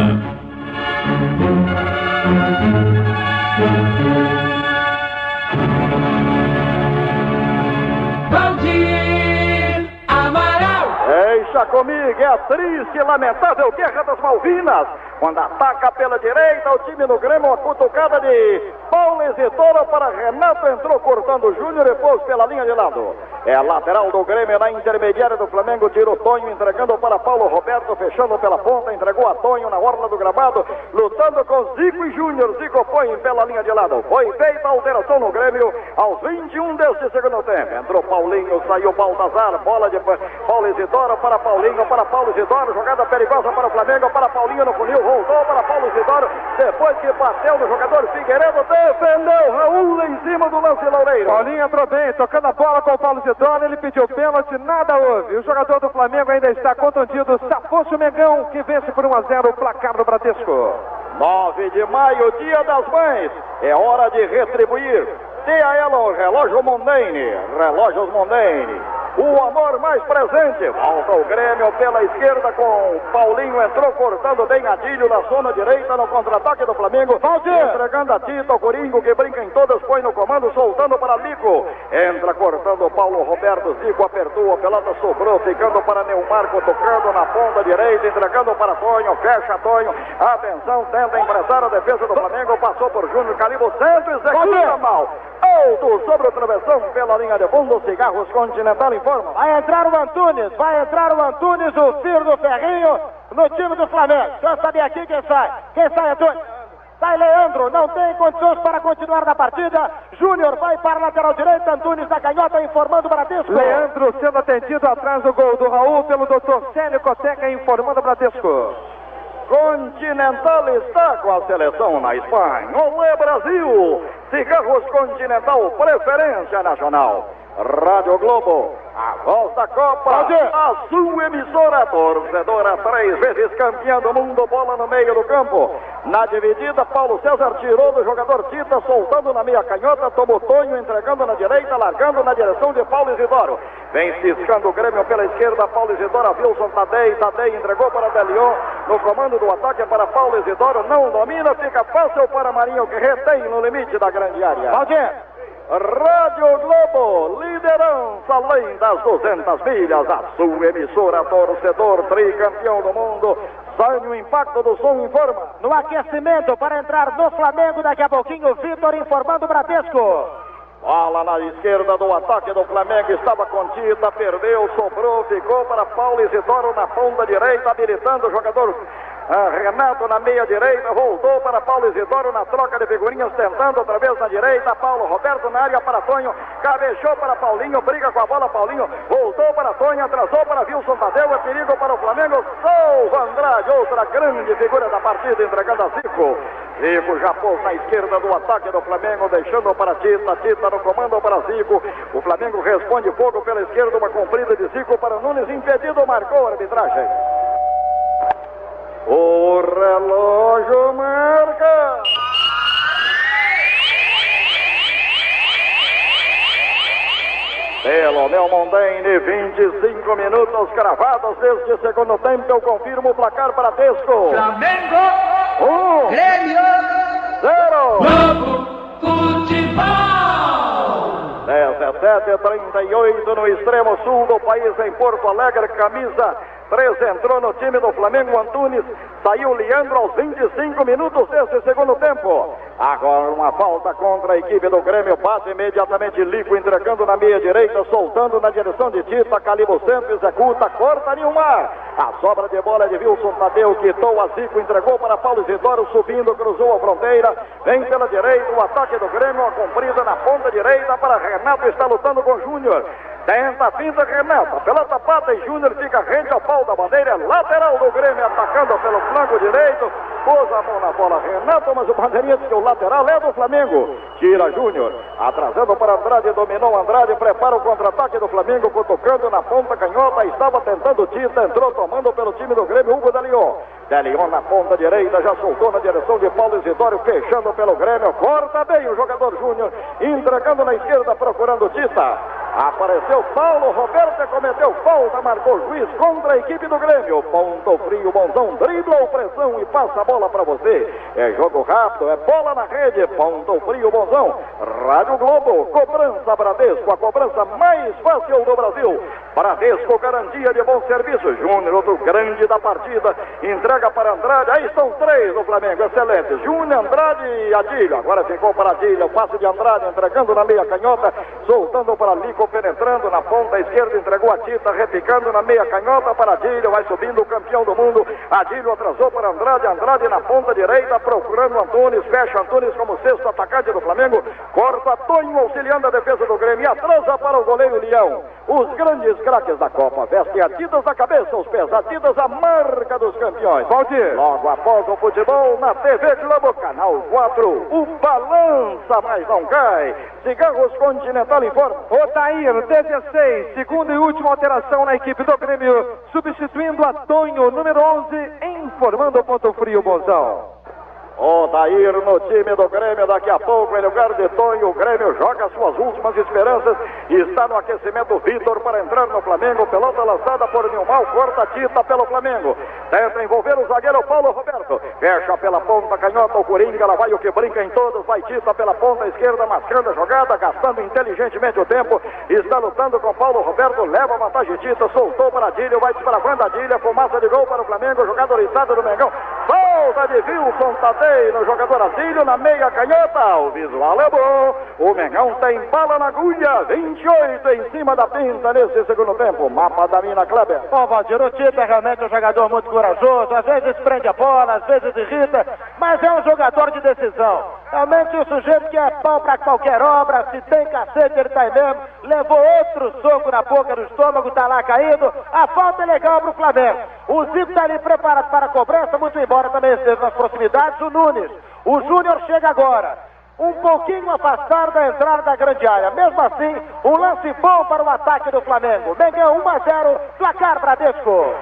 Comigo, é a triste lamentável Guerra das Malvinas. Quando ataca pela direita, o time do Grêmio, uma cutucada de Paulo Isidoro para Renato, entrou cortando o Júnior e pôs pela linha de lado. É lateral do Grêmio na intermediária do Flamengo, tirou Tonho, entregando para Paulo Roberto, fechando pela ponta, entregou a Tonho na orla do gramado, lutando com Zico e Júnior. Zico põe pela linha de lado. Foi feita a alteração no Grêmio aos 21 deste segundo tempo. Entrou Paulinho, saiu Baltazar, bola de Paulo Isidoro para Paulinho, para Paulo Isidoro, jogada perigosa para o Flamengo, para Paulinho no funil, voltou para Paulo Isidoro, depois que bateu no jogador Figueiredo, defendeu Raul em cima do lance Loureiro. Paulinho entrou bem, tocando a bola com o Paulo Zidoro, ele pediu pênalti, nada houve. O jogador do Flamengo ainda está contundido, Safoso Mengão, que vence por 1 a 0 o placar do Bradesco. 9 de maio, dia das mães. É hora de retribuir. Dê a ela o relógio Mondane. Relógios Mondane. O amor mais presente. Volta o Grêmio pela esquerda com Paulinho. Entrou cortando bem Adílio na zona direita no contra-ataque do Flamengo. Entregando a Tito, o Coringo que brinca em todas, põe no comando, soltando para Lico. Entra cortando Paulo Roberto Zico, apertou, a pelota sobrou, ficando para Neumarco, tocando na ponta direita, entregando para Tonho, fecha Tonho. Atenção, tenta emprestar a defesa do Flamengo, passou por Júnior, calibre 100, executa mal. Alto sobre o travessão pela linha de fundo, Cigarros Continental informa. Vai entrar o Antunes, vai entrar o Antunes, o filho do Ferrinho, no time do Flamengo. Eu saber aqui quem sai. Quem sai, Antunes? Sai Leandro, não tem condições para continuar na partida. Júnior vai para a lateral direita, Antunes da canhota informando o Bradesco. Leandro sendo atendido atrás do gol do Raul pelo doutor Célio Coteca, informando o Bradesco. Continental está com a seleção na Espanha. Olé Brasil! Cigarros Continental, preferência nacional. Rádio Globo, a voz da Copa, a sua emissora, torcedora, três vezes campeã do mundo, bola no meio do campo. Na dividida, Paulo César tirou do jogador Tita, soltando na meia canhota, tomou Tonho, entregando na direita, largando na direção de Paulo Isidoro. Vem ciscando o Grêmio pela esquerda, Paulo Isidoro, Wilson Tadei, Tadei entregou para Delion, no comando do ataque para Paulo Isidoro, não domina, fica fácil para Marinho, que retém no limite da grande área. Valdir. Rádio Globo, liderança além das 200 milhas, a sua emissora, torcedor, tricampeão do mundo. Sai o impacto do som, informa. No aquecimento para entrar no Flamengo, daqui a pouquinho, Vitor informando o Bradesco. Bola na esquerda do ataque do Flamengo, estava contida, perdeu, sobrou, ficou para Paulo Isidoro na ponta direita, habilitando o jogador Renato na meia direita, voltou para Paulo Isidoro na troca de figurinhas, tentando outra vez na direita, Paulo Roberto na área para Tonho, cabeceou para Paulinho, briga com a bola, Paulinho, voltou para Tonho, atrasou para Wilson Tadeu, é perigo para o Flamengo, Souza Andrade, outra grande figura da partida, entregando a Zico. Zico já pôs na esquerda do ataque do Flamengo, deixando para Tita, Tita no comando para Zico. O Flamengo responde fogo pela esquerda, uma comprida de Zico para Nunes, impedido, marcou a arbitragem. O relógio marca. Pelo meu Mondane, 25 minutos cravados deste segundo tempo. Eu confirmo o placar para Tesco. Flamengo. Um, Grêmio. zero. Globo. Futebol. 17 38 no extremo sul do país, em Porto Alegre, camisa 3 entrou no time do Flamengo, Antunes, saiu Leandro aos 25 minutos desse segundo tempo. Agora uma falta contra a equipe do Grêmio, bate imediatamente Lico, entregando na meia direita, soltando na direção de Tita, Calibo sempre executa, corta Nilmar. A sobra de bola é de Wilson Tadeu, quitou a Zico, entregou para Paulo Isidoro, subindo, cruzou a fronteira, vem pela direita, o ataque do Grêmio, a comprida na ponta direita para Renato, está lutando com Júnior. Tenta a finta Renato, pela tapada e Júnior fica rente ao pau da bandeira, lateral do Grêmio atacando pelo flanco direito, pôs a mão na bola Renato, mas o bandeirinha diz que o lateral é do Flamengo. Tira Júnior, atrasando para Andrade, dominou Andrade, prepara o contra-ataque do Flamengo, cutucando na ponta canhota, estava tentando Tita, entrou tomando pelo time do Grêmio, Hugo Dalion. Dalion na ponta direita, já soltou na direção de Paulo Isidório, fechando pelo Grêmio, corta bem o jogador Júnior, entregando na esquerda, procurando Tita. Apareceu Paulo Roberto, cometeu falta, marcou juiz contra a equipe do Grêmio. Ponto frio, bonzão, dribla pressão e passa a bola para você. É jogo rápido, é bola na rede. Ponto frio, bonzão. Rádio Globo, cobrança Bradesco, a cobrança mais fácil do Brasil. Bradesco, garantia de bom serviço. Júnior, outro grande da partida, entrega para Andrade. Aí estão três do Flamengo, excelente. Júnior, Andrade e Adílio. Agora ficou para Adílio, passe de Andrade, entregando na meia canhota, soltando para Lico penetrando na ponta esquerda, entregou a Tita, repicando na meia canhota para Adílio, vai subindo o campeão do mundo. Adílio atrasou para Andrade, Andrade na ponta direita, procurando Antunes, fecha Antunes como sexto atacante do Flamengo, corta Tonho auxiliando a defesa do Grêmio, atrasa para o goleiro Leão. Os grandes craques da Copa vestem Adidas na cabeça, os pés Adidas a marca dos campeões. Valdir. Logo após o futebol na TV Globo, canal 4, o balança, mas não cai. Cigarros Continental informa. Otair, 16, segunda e última alteração na equipe do Grêmio, substituindo a Tonho, número 11, informando o ponto frio, Bonzão. Odair no time do Grêmio, daqui a pouco, em lugar de Tonho, o Grêmio joga suas últimas esperanças. E está no aquecimento. Vitor para entrar no Flamengo. Pelota lançada por Nilmal, corta Tita pelo Flamengo. Tenta envolver o zagueiro Paulo Roberto. Fecha pela ponta canhota o Coringa, lá vai o que brinca em todos, vai Tita pela ponta esquerda, mascando a jogada, gastando inteligentemente o tempo. Está lutando com Paulo Roberto, leva a vantagem Tita, soltou para Adílio, vai desbravando Adília, fumaça de gol para o Flamengo, jogador estado do Mengão. Volta de Wilson No jogador Adílio, na meia canhota. O visual é bom. O Mengão tem bala na agulha. 28 em cima da pinta nesse segundo tempo. Mapa da mina Kleber. Bom, Valdir, o Tita é realmente um jogador muito corajoso. Às vezes prende a bola, às vezes irrita, mas é um jogador de decisão. Realmente o sujeito que é pau para qualquer obra, se tem cacete, ele tá aí mesmo. Levou outro soco na boca do estômago, tá lá caído. A falta é legal pro Flamengo. O Zico tá ali preparado para a cobrança, muito embora também esteja nas proximidades. O Nunes. O Júnior chega agora. Um pouquinho afastado da entrada da grande área. Mesmo assim, um lance bom para o ataque do Flamengo. Mengão 1 a 0, placar Bradesco.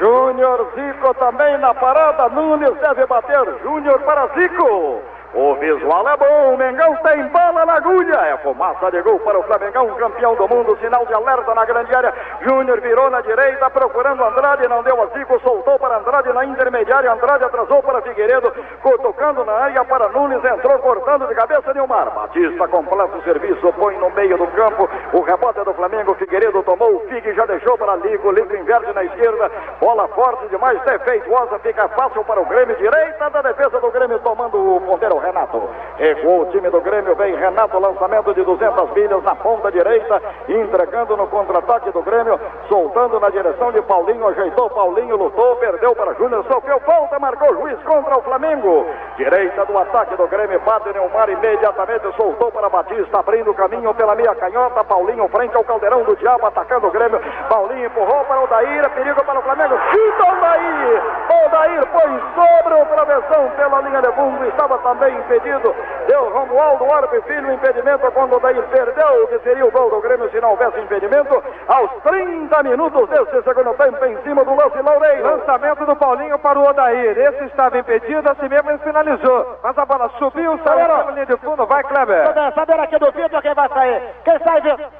Júnior Zico também na parada. Nunes deve bater. Júnior para Zico. O visual é bom, o Mengão tem bala na agulha. É fumaça de gol para o Flamengão, campeão do mundo. Sinal de alerta na grande área. Júnior virou na direita, procurando Andrade. Não deu a Zico, soltou para Andrade na intermediária. Andrade atrasou para Figueiredo, tocando na área para Nunes. Entrou cortando de cabeça Nilmar. Batista completa o serviço, põe no meio do campo. O rebote é do Flamengo. Figueiredo tomou o Figue, já deixou para Ligo. Ligo inverte na esquerda. Bola forte demais, defeituosa. Fica fácil para o Grêmio. Direita da defesa do Grêmio, tomando o ponteiro Renato. Errou o time do Grêmio, vem Renato, lançamento de 200 milhas na ponta direita, entregando no contra-ataque do Grêmio, soltando na direção de Paulinho, ajeitou Paulinho, lutou, perdeu para Júnior, sofreu falta, marcou juiz contra o Flamengo. Direita do ataque do Grêmio, bate Neumar imediatamente, soltou para Batista, abrindo o caminho pela meia canhota, Paulinho frente ao caldeirão do diabo, atacando o Grêmio, Paulinho empurrou para o Daíra, perigo para o Flamengo, chuta o Daír, o Daír põe sobre o travessão pela linha de fundo, estava também impedido. Deu Romualdo Orbe Filho o impedimento quando o Daí perdeu, que seria o gol do Grêmio se não houvesse impedimento. Aos 30 minutos desse segundo tempo, em cima do lance Loureiro. Lançamento do Paulinho para o Odair. Esse estava impedido, assim mesmo ele finalizou. Mas a bola subiu, saiu pela linha de fundo. Vai, Kleber. Saber aqui do Vitor quem vai sair. Quem sai, Vitor?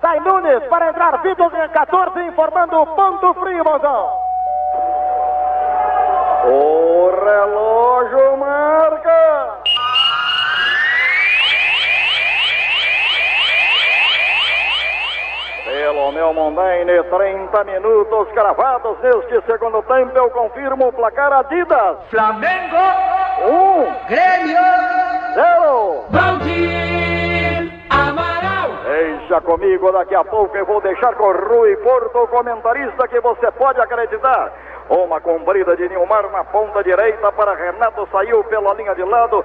Sai Nunes para entrar. Vitor 14, informando o ponto frio, Mozão. O relógio marca. Pelo meu Mondaine, 30 minutos cravados neste segundo tempo. Eu confirmo o placar Adidas. Flamengo, Um, Grêmio, zero. Valdir, Amaral. Deixa comigo, daqui a pouco eu vou deixar com Rui Porto, o comentarista que você pode acreditar. Uma comprida de Nilmar na ponta direita para Renato, saiu pela linha de lado.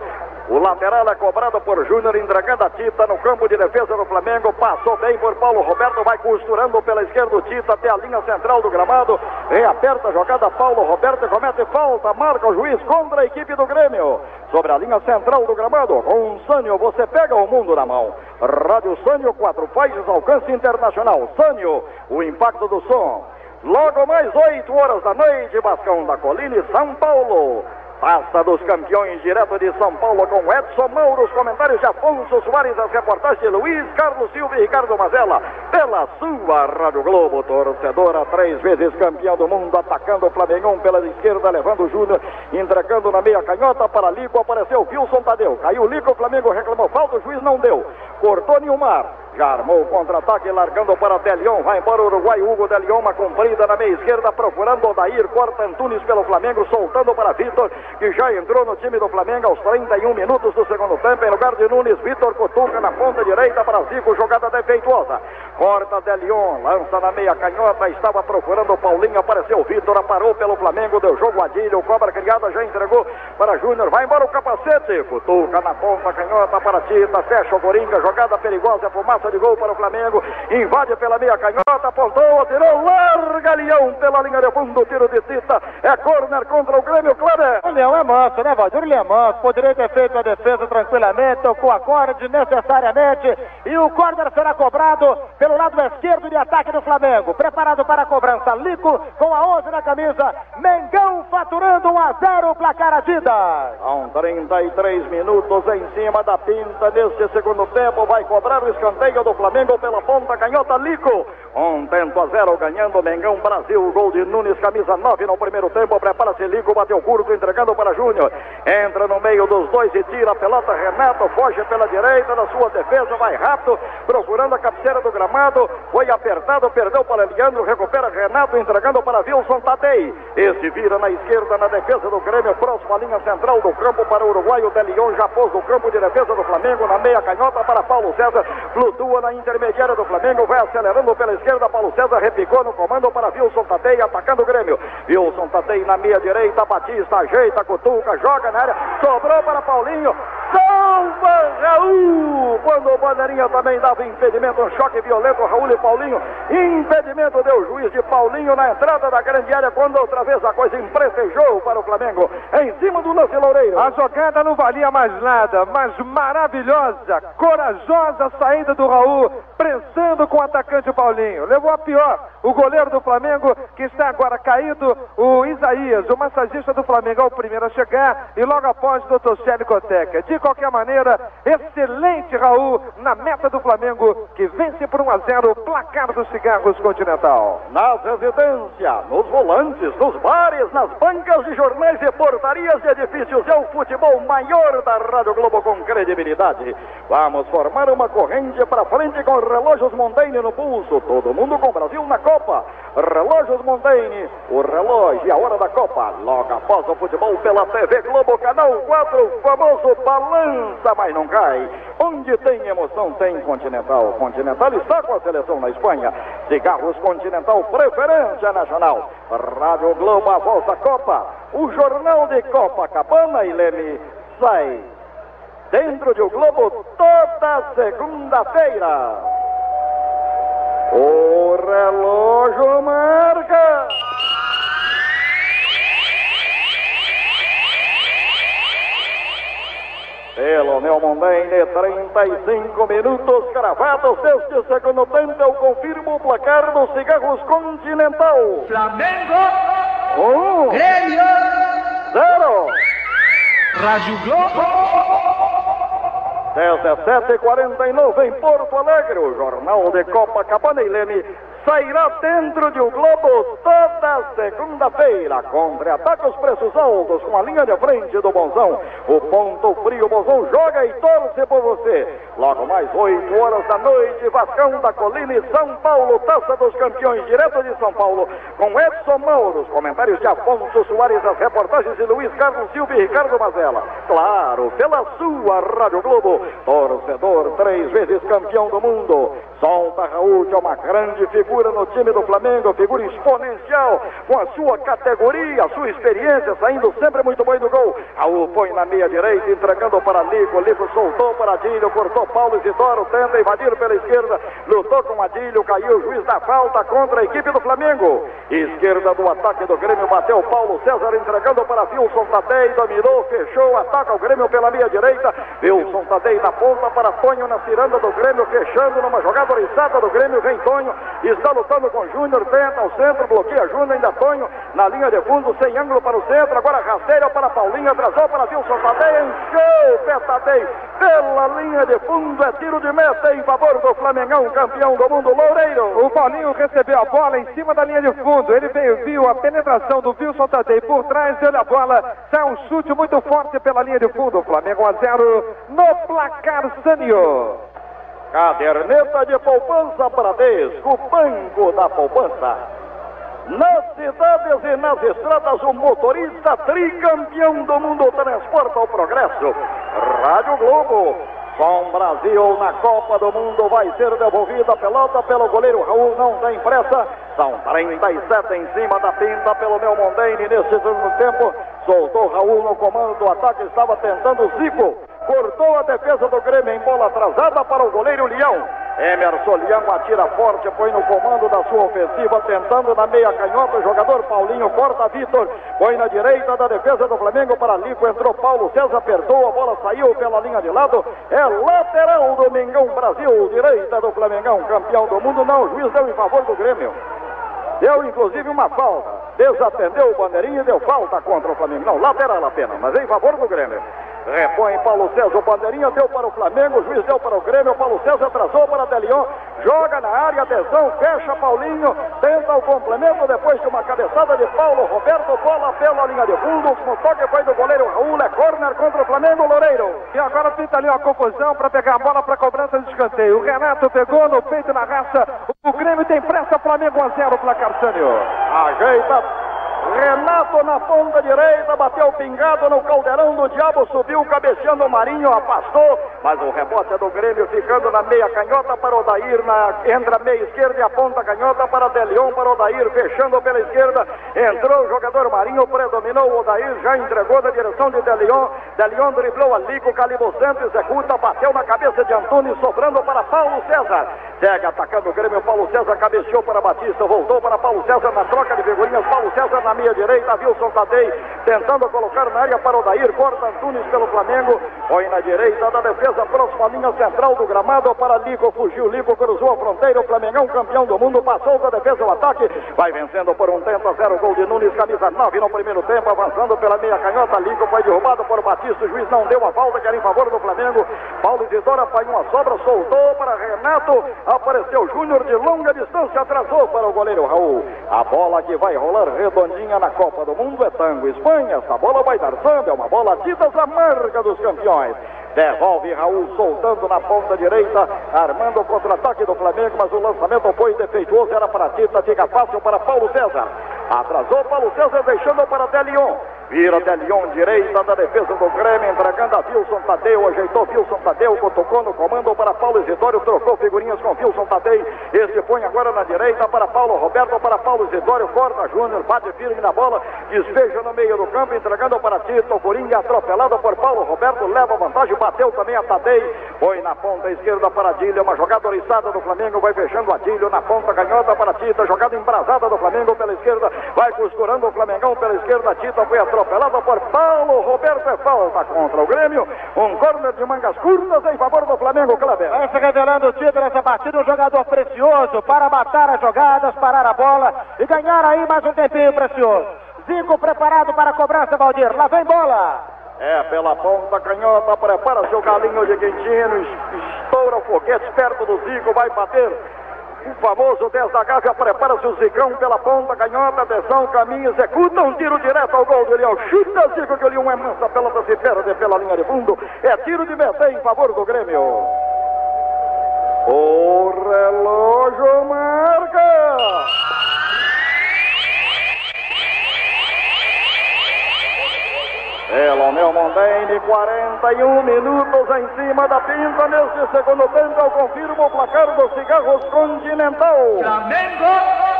O lateral é cobrado por Júnior, entregando a Tita no campo de defesa do Flamengo. Passou bem por Paulo Roberto, vai costurando pela esquerda o Tita até a linha central do gramado. Reaperta a jogada Paulo Roberto, comete falta, marca o juiz contra a equipe do Grêmio. Sobre a linha central do gramado, com Sânio, você pega o mundo na mão. Rádio Sânio, quatro países, alcance internacional. Sânio, o impacto do som. Logo mais 8 horas da noite, Bascão da Colina e São Paulo. Taça dos Campeões, direto de São Paulo, com Edson Mauro, os comentários de Afonso Soares, as reportagens de Luiz Carlos Silva e Ricardo Mazella, pela sua Rádio Globo, torcedora, três vezes campeão do mundo, atacando o Flamengo pela esquerda, levando o Júnior, entregando na meia canhota para Lico, apareceu Wilson Tadeu, caiu Lico, o Flamengo reclamou falta, o juiz não deu, cortou Nilmar, já armou o contra-ataque, largando para Delion. Vai embora o Uruguai, Hugo Delion, uma comprida na meia esquerda, procurando Odair. Corta Antunes pelo Flamengo, soltando para Vitor, que já entrou no time do Flamengo aos 31 minutos do segundo tempo. Em lugar de Nunes, Vitor Cotuca na ponta direita para Zico, jogada defeituosa. Corta Delion, lança na meia canhota, estava procurando Paulinho, apareceu Vitor, aparou pelo Flamengo, deu jogo Adilho, cobra criada, já entregou para Júnior. Vai embora o capacete, Cotuca na ponta canhota para Tita, fecha o Coringa, jogada perigosa, de gol para o Flamengo, invade pela meia canhota, apontou, atirou, larga Leão pela linha de fundo, tiro de Tita, é corner contra o Grêmio, Cláudio. O Leão é manso, né, Valdir? O Leão é manso, poderia ter feito a defesa tranquilamente, tocou a corda necessariamente, e o corner será cobrado pelo lado esquerdo de ataque do Flamengo, preparado para a cobrança, Lico com a 11 na camisa, Mengão faturando 1 a 0 o placar Adidas. São 33 minutos em cima da pinta neste segundo tempo, vai cobrar o escanteio do Flamengo pela ponta canhota, Lico. Um tento a zero, ganhando Mengão Brasil. Gol de Nunes, camisa 9 no primeiro tempo. Prepara-se Lico, bateu curto, entregando para Júnior. Entra no meio dos dois e tira a pelota. Renato foge pela direita da sua defesa, vai rápido, procurando a cabeceira do gramado. Foi apertado, perdeu para Leandro, recupera Renato, entregando para Wilson Tadei. Esse vira na esquerda na defesa do Grêmio, próxima linha central do campo para o Uruguai. O Delion já pôs no campo de defesa do Flamengo, na meia canhota para Paulo César. Flutua na intermediária do Flamengo, vai acelerando pela esquerda. Paulo César repicou no comando para Wilson Tadei, atacando o Grêmio. Wilson Tadei na meia direita, Batista ajeita, cutuca, joga na área, sobrou para Paulinho. Salva Raul! Quando o Bandeirinha também dava impedimento, um choque violento, Raul e Paulinho. Impedimento deu o juiz de Paulinho na entrada da grande área, quando outra vez a coisa emprestejou para o Flamengo. Em cima do lance Loureiro. A jogada não valia mais nada, mas maravilhosa, corajosa saída do Raul, pressando com o atacante Paulinho. Levou a pior o goleiro do Flamengo, que está agora caído, o Isaías, o massagista do Flamengo, é o primeiro a chegar, e logo após o Dr. Célio Coteca. De qualquer maneira, excelente Raul na meta do Flamengo, que vence por 1 a 0 o placar dos cigarros Continental. Nas residências, nos volantes, nos bares, nas bancas de jornais e portarias de edifícios, é o futebol maior da Rádio Globo com credibilidade. Vamos formar uma corrente para frente com relógios Mondaine no pulso. Todo mundo com o Brasil na Copa. Relógios Mondaine, o relógio e a hora da Copa. Logo após o futebol pela TV Globo, canal 4, o famoso balança, mas não cai. Onde tem emoção, tem Continental. Continental está com a seleção na Espanha. Cigarros Continental, preferência nacional. Rádio Globo, a voz da Copa. O Jornal de Copacabana e Leme sai dentro de o Globo toda segunda-feira. O relógio marca. Pelo meu Mondaine, 35 minutos cravados deste segundo tempo. Eu confirmo o placar dos cigarros Continental. Flamengo, Um, Grêmio, zero. Rádio Globo. 17h49 em Porto Alegre, o Jornal de Copacabana e Leme sairá dentro de um Globo toda segunda-feira. Contra-ataca os preços altos com a linha de frente do Bonzão. O ponto frio, Bonzão joga e torce por você. Logo mais 8 horas da noite, Vascão da Colina e São Paulo, Taça dos Campeões, direto de São Paulo, com Edson Mauro, os comentários de Afonso Soares, as reportagens de Luiz Carlos Silva e Ricardo Mazella. Claro, pela sua Rádio Globo, torcedor três vezes campeão do mundo. Solta Raul, que é uma grande figura no time do Flamengo, figura exponencial, com a sua categoria, a sua experiência, saindo sempre muito bem do gol. Raul põe na meia direita, entregando para Lico. Lico soltou para Adílio, cortou Paulo Isidoro, tenta invadir pela esquerda, lutou com Adílio, caiu o juiz da falta contra a equipe do Flamengo. Esquerda do ataque do Grêmio, bateu Paulo César, entregando para Wilson Tadei, dominou, fechou, ataca o Grêmio pela meia direita. Wilson Tadei na ponta para Tonho na ciranda do Grêmio, fechando numa jogada oriçada do Grêmio, vem Tonho, está lutando com Júnior, tenta ao centro, bloqueia Júnior, ainda Tonho na linha de fundo, sem ângulo para o centro, agora rasteira para Paulinho, atrasou para Wilson Tadei, encheu pé Tadei pela linha de fundo, é tiro de meta em favor do Flamengão, campeão do mundo, Loureiro. O Paulinho recebeu a bola em cima da linha de fundo, ele veio, viu a penetração do Wilson Tadei por trás, deu a bola, sai um chute muito forte pela linha de fundo, Flamengo 1 a 0 no placar Sânio. Caderneta de poupança Bradesco, Banco da Poupança. Nas cidades e nas estradas, o motorista tricampeão do mundo transporta o progresso. Rádio Globo. Com Brasil na Copa do Mundo vai ser devolvida a pelota pelo goleiro Raul, não tem pressa. São 37 em cima da pinta pelo meu Mondaine nesse segundo tempo. Soltou Raul no comando do ataque, estava tentando Zico. Cortou a defesa do Grêmio em bola atrasada para o goleiro Leão. Emerson Leão atira forte, põe no comando da sua ofensiva, tentando na meia canhota. O jogador Paulinho corta Vitor, põe na direita da defesa do Flamengo para Lico. Entrou Paulo César, apertou, a bola saiu pela linha de lado. É lateral do Mengão Brasil, direita do Flamengão, campeão do mundo. Não, o juiz deu em favor do Grêmio. Deu inclusive uma falta. Desatendeu o bandeirinha e deu falta contra o Flamengo. Não, lateral apenas, mas em favor do Grêmio. Repõe Paulo César, o bandeirinha deu para o Flamengo, o juiz deu para o Grêmio, Paulo César atrasou para Delion, joga na área, atenção, fecha Paulinho, tenta o complemento depois de uma cabeçada de Paulo Roberto, bola pela linha de fundo, o toque foi do goleiro Raul, é corner contra o Flamengo, Loureiro. E agora tenta ali uma confusão para pegar a bola para cobrança de escanteio. O Renato pegou no peito na raça, o Grêmio tem pressa, Flamengo 1 a 0, placar Sânio. Ajeita Renato na ponta direita, bateu pingado no caldeirão do diabo, subiu cabeceando o Marinho, afastou, mas o rebote é do Grêmio ficando na meia canhota para o Dair, na, entra meia esquerda e a ponta canhota para Delion, para o Dair, fechando pela esquerda, entrou o jogador Marinho, predominou o Dair, já entregou na direção de Delion, Delion driblou ali com o Santos, executa, bateu na cabeça de Antunes, sobrando para Paulo César, segue atacando o Grêmio, Paulo César cabeceou para Batista, voltou para Paulo César na troca de figurinhas, Paulo César na meia direita, Wilson Tadei tentando colocar na área para o Dair, corta Antunes pelo Flamengo, põe na direita da defesa, próxima linha central do gramado para Lico, fugiu Lico, cruzou a fronteira, o Flamengão campeão do mundo, passou da defesa o ataque, vai vencendo por um tempo a zero, gol de Nunes, camisa 9 no primeiro tempo, avançando pela meia canhota, Lico foi derrubado por Batista, o juiz não deu a falta que era em favor do Flamengo, Paulo Isidora faz uma sobra, soltou para Renato, apareceu Júnior de longa distância, atrasou para o goleiro Raul, a bola que vai rolar redondinha na Copa do Mundo é tango Espanha. Essa bola vai dar samba, é uma bola Adidas, a marca dos campeões. Devolve Raul soltando na ponta direita, armando o contra-ataque do Flamengo, mas o lançamento foi defeituoso, era para Tita, fica fácil para Paulo César. Atrasou Paulo César, deixando para Delion. Vira Delion, direita da defesa do Grêmio, entregando a Wilson Tadeu, ajeitou Wilson Tadeu, tocou no comando para Paulo Isidório, trocou figurinhas com Wilson Tadeu. Esse põe agora na direita para Paulo Roberto, para Paulo Isidório, corta Júnior, bate firme na bola, despeja no meio do campo, entregando para Tito, Coringa atropelado por Paulo Roberto, leva vantagem, bateu também a Tadei, põe na ponta esquerda para Dílio, uma jogada oriçada do Flamengo, vai fechando a Dílio na ponta canhota para Tita, jogada embrasada do Flamengo pela esquerda, vai costurando o Flamengão pela esquerda, Tita foi atropelada por Paulo Roberto, é falta contra o Grêmio, um corner de mangas curtas em favor do Flamengo, Kleber. Vai se revelando o título nessa partida, um jogador precioso para matar as jogadas, parar a bola e ganhar aí mais um tempinho precioso. Zico preparado para a cobrança, Valdir, lá vem bola. É, pela ponta canhota, prepara-se o galinho de Quintino, estoura o foguete perto do Zico, vai bater o famoso 10 da Gávea, prepara-se o Zicão pela ponta, canhota, atenção, caminho, executa um tiro direto ao gol do Leão. Chuta Zico que o Leão é mansa, pelota se perde pela linha de fundo. É tiro de meta em favor do Grêmio. O relógio marca. Ela, meu Mondaine, 41 minutos em cima da pinta. Neste segundo tempo, eu confirmo o placar dos cigarros Continental. Flamengo,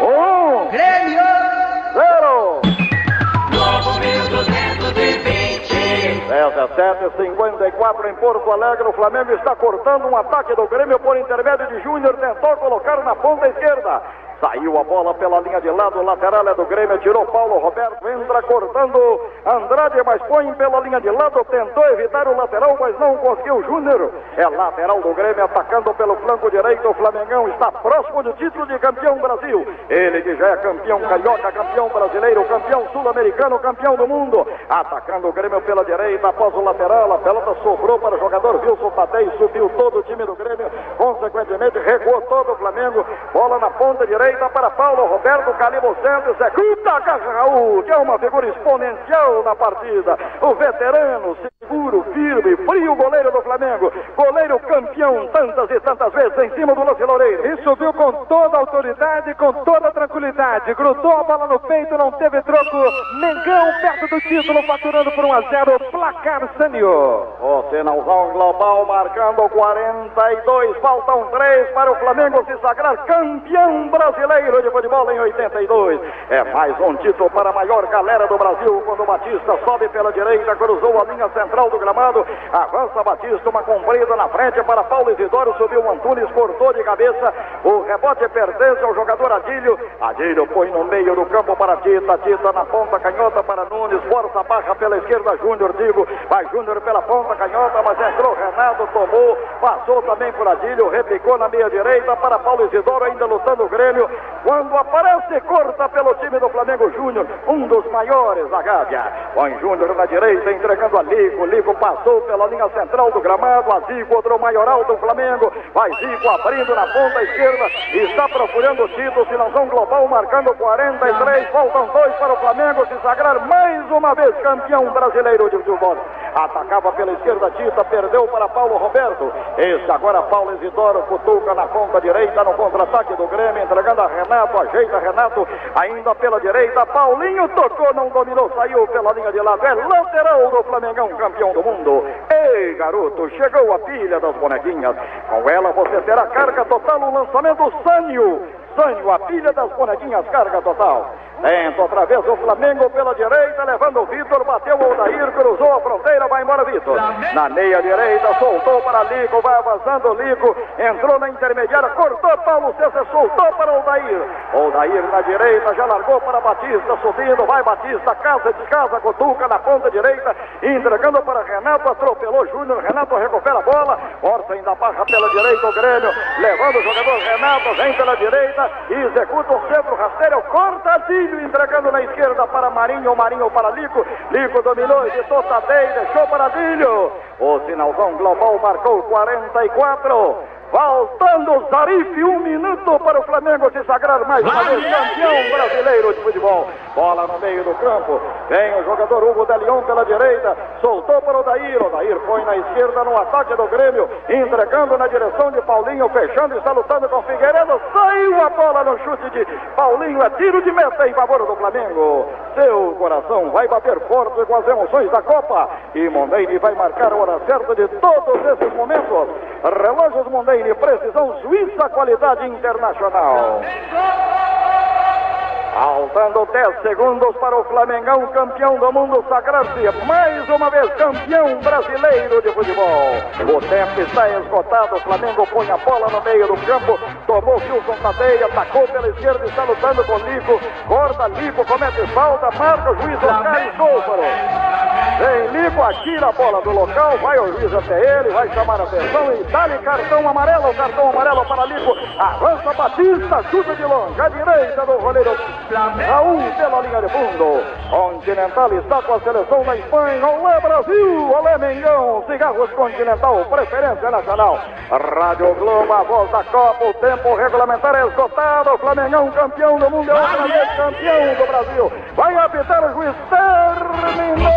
Um, Grêmio. zero. Novo 1220. 17,54 em Porto Alegre. O Flamengo está cortando um ataque do Grêmio por intermédio de Júnior. Tentou colocar na ponta esquerda. Saiu a bola pela linha de lado, lateral é do Grêmio, tirou Paulo Roberto, entra cortando Andrade, mas põe pela linha de lado, tentou evitar o lateral, mas não conseguiu. Júnior é lateral do Grêmio, atacando pelo flanco direito. O Flamengão está próximo do título de campeão Brasil. Ele que já é campeão carioca, campeão brasileiro, campeão sul-americano, campeão do mundo. Atacando o Grêmio pela direita, após o lateral, a pelota sobrou para o jogador Wilson Tadei, subiu todo o time do Grêmio, consequentemente recuou todo o Flamengo. Bola na ponta direita direita para Paulo Roberto Calimo Santos, executa Raul, que é uma figura exponencial na partida. O veterano, seguro, firme, frio goleiro do Flamengo, goleiro campeão tantas e tantas vezes em cima do Lance Loureiro. E subiu com toda a autoridade, com toda a tranquilidade, grudou a bola no peito, não teve troco. Mengão perto do título, faturando por 1 a 0, placar Sanio. O sinalzão global marcando 42, faltam 3 para o Flamengo se sagrar campeão brasileiro brasileiro de futebol em 82. É mais um título para a maior galera do Brasil. Quando o Batista sobe pela direita, cruzou a linha central do gramado. Avança Batista, uma comprida na frente para Paulo Isidoro. Subiu Antunes, cortou de cabeça. O rebote pertence ao jogador Adílio. Adílio põe no meio do campo para Tita. Tita na ponta canhota para Nunes. Força a barra pela esquerda, Júnior Digo. Vai Júnior pela ponta canhota, mas entrou Renato, tomou. Passou também por Adílio. Repicou na meia direita para Paulo Isidoro, ainda lutando o Grêmio. Quando aparece, corta pelo time do Flamengo Júnior, um dos maiores da Gávea. Põe Júnior na direita, entregando a Lico. Lico passou pela linha central do gramado. A Zico, outro maioral do Flamengo. Vai Zico abrindo na ponta esquerda. Está procurando o título. Sinalzão global marcando 43. Faltam dois para o Flamengo se sagrar mais uma vez campeão brasileiro de futebol. Atacava pela esquerda Tita, perdeu para Paulo Roberto. Este agora Paulo Isidoro cutuca na ponta direita no contra-ataque do Grêmio, entregando a Renato, ajeita Renato, ainda pela direita, Paulinho tocou, não dominou, saiu pela linha de lado, é lateral do Flamengão, campeão do mundo. Ei, garoto, chegou a pilha das bonequinhas, com ela você terá carga total no lançamento Sânio. Sânio, a pilha das bonequinhas, carga total. Tenta outra vez o Flamengo pela direita, levando o Vitor, bateu o Odair, cruzou a fronteira, vai embora Vitor. Na meia direita, soltou para Lico, vai avançando o Lico, entrou na intermediária, cortou Paulo César, soltou para o Odair. Odair na direita, já largou para Batista, subindo, vai Batista, casa de casa, cutuca na ponta direita, entregando para Renato, atropelou Júnior, Renato recupera a bola, Orça ainda barra pela direita o Grêmio, levando o jogador Renato, vem pela direita, executa o centro rasteiro, corta Dinho, entregando na esquerda para Marinho, Marinho para Lico, Lico dominou, editou Tadei, deixou para Dinho, o sinalzão global marcou 44, Faltando Zarife, um minuto para o Flamengo se sagrar mais uma vez campeão brasileiro de futebol. Bola no meio do campo. Vem o jogador Hugo de Leon pela direita. Soltou para o Dair. O Dair foi na esquerda no ataque do Grêmio. Entregando na direção de Paulinho. Fechando e está lutando com Figueiredo. Saiu a bola no chute de Paulinho. É tiro de meta em favor do Flamengo. Seu coração vai bater forte com as emoções da Copa. E Mondeini vai marcar a hora certa de todos esses momentos. Relógios Mondeini precisão suíça, qualidade internacional. Faltando 10 segundos para o Flamengão, campeão do mundo, sagrar-se mais uma vez campeão brasileiro de futebol. O tempo está esgotado, o Flamengo põe a bola no meio do campo, tomou Wilson Tadeia, atacou pela esquerda, está lutando com Lico, corta Lico, comete falta, marca o juiz Oscar Zúfaro. Vem Lico, atira a bola do local, vai o juiz até ele, vai chamar a atenção e dá-lhe cartão amarelo, cartão amarelo para Lico, avança Batista, chuta de longe, à direita do goleiro Raul pela linha de fundo. Continental está com a seleção da Espanha, olé Brasil, olé Mengão, cigarros Continental, preferência nacional. Rádio Globo, a voz da Copa, o tempo regulamentar é esgotado, Flamengão campeão do mundo, é outra vez campeão do Brasil. Vai apitar o juiz, terminou!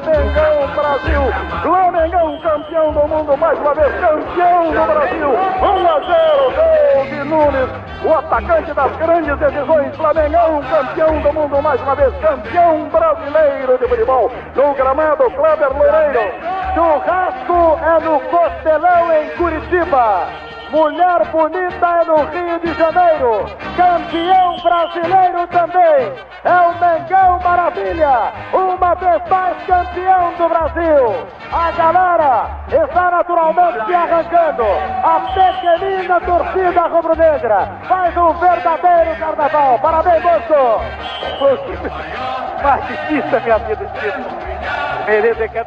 Mengão Brasil, Flamengo campeão do mundo, mais uma vez campeão do Brasil, 1 a 0, gol de Nunes, o atacante das grandes decisões, Flamengo campeão do mundo, mais uma vez campeão brasileiro de futebol, no gramado Kleber Loureiro, churrasco é no Costelão em Curitiba. Mulher bonita é no Rio de Janeiro. Campeão brasileiro também. É o Mengão Maravilha. Uma vez mais campeão do Brasil. A galera está naturalmente se arrancando. A pequenina torcida rubro-negra faz um verdadeiro carnaval. Parabéns, moço. Mais difícil minha vida, Tito. Merecer que